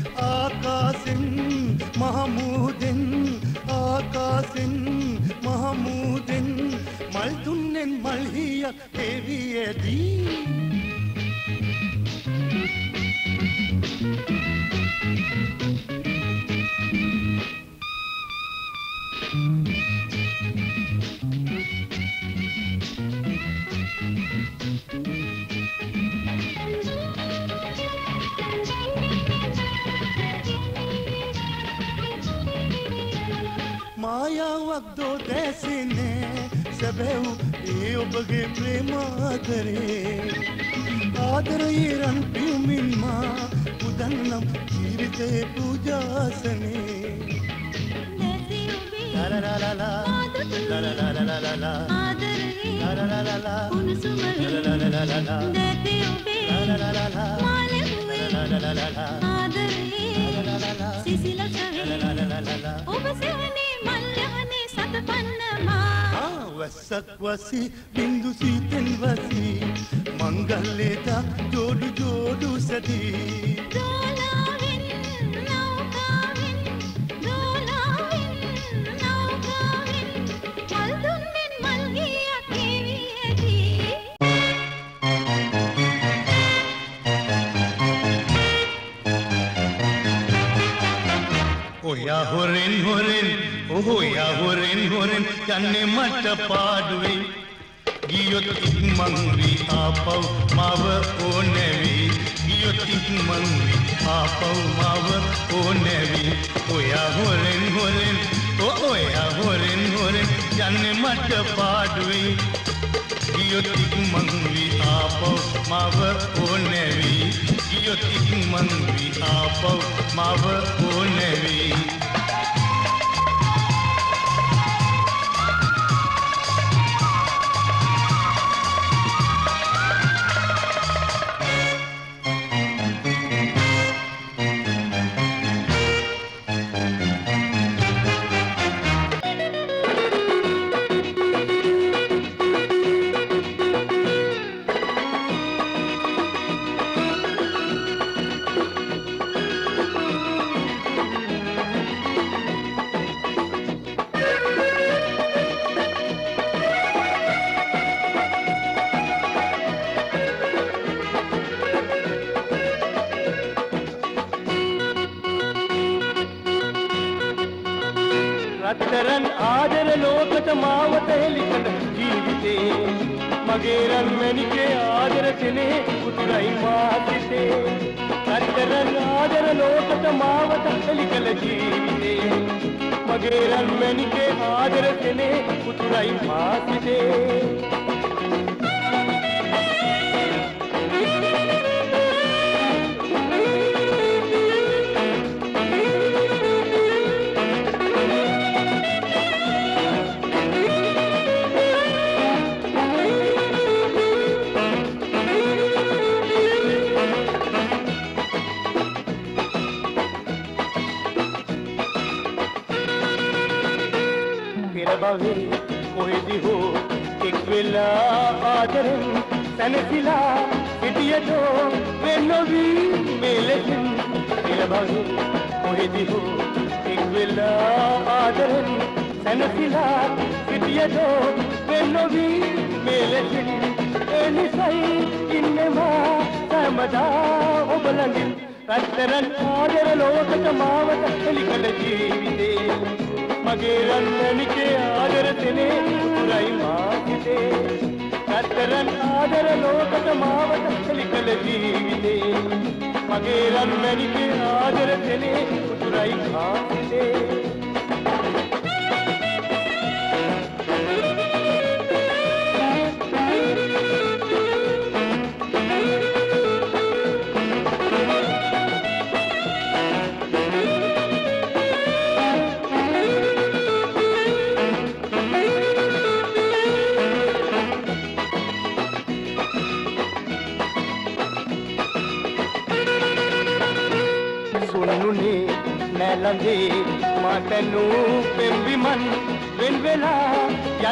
ජීවිතේ පූජාසනේ ලාලාලාලා ලාලාලාලාලා ලාලාලාලා ලාලාලාලා වස්සක් වසි බින්දු සීතෙන් වසී මංගල්ලේදා ජෝඩු ජෝඩු සැදී ඔයා හොරෙන් හොරෙන් ඔහොයා හොරෙන් හොරෙන් යන්නේ මට පාඩුවේ ගියොත් ඉක්මන් වී ආපව් මව ඕනැවි ගියොත් ඉක්මන් වී ආපව් මව ඕනැවි ඔයා හොරෙන් හොරෙන් ඔයා හොරෙන් හොරෙන් යන්නේ මට පාඩුවේ ගියොත් ඉක්මන් වී ආපව් මව ඕනැවි ගියොත් ඉක්මන් වී ආපව් මව ඕනැවි පෙර භවයේ කොහෙදි හෝ එක් වෙලා ආදරෙන් සැනසීලා සිටියදෝ වෙන් නොවී මෙලෙසින් පෙර භවයේ කොහෙදි හෝ එක් වෙලා ආදරෙන් සැනසීලා සිටියදෝ වෙන් නොවී මෙලෙසින් ඒ නිසයි ඉන්නවා සෑමදා ඔබ ළඟින් රත්තරන් ආදර ලෝකත මාවත එලිකඩ ජීවිතේ මගේ රන්මැණිකේ ආදර තෙනේ උතුරයි මාසිතේ රත්තරන් ආදර ලෝකත මාවත එලිකඩ ජීවිතේ. මගේ රන්මැණිකේ ආදර තෙනේ උතුරයි මාසිතේ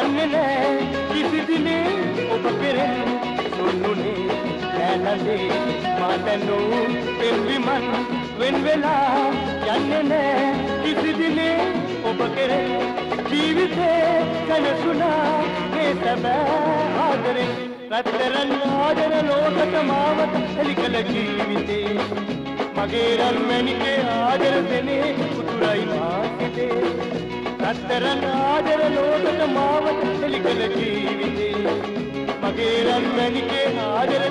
නැලඳේ මාතනු පෙම්බිමන් වෙන් වෙලා යන්නේ නෑ කිසි දිනේ ඔබ පෙරෙන් සොන්නුනේ. ඇලදේ මාතනෝ පෙන්විමන් වෙන් වෙලා යන්නේ නෑ කිසි දිනේ ඔබ කෙරෙන් ජීවිතේ කනසුනා මේ සැබෑ ආදරෙන් රත්තරන් ආදර ලෝකට මාවත එලිකල ජීවිතේ මගේ රන්මැණිකේ ආදර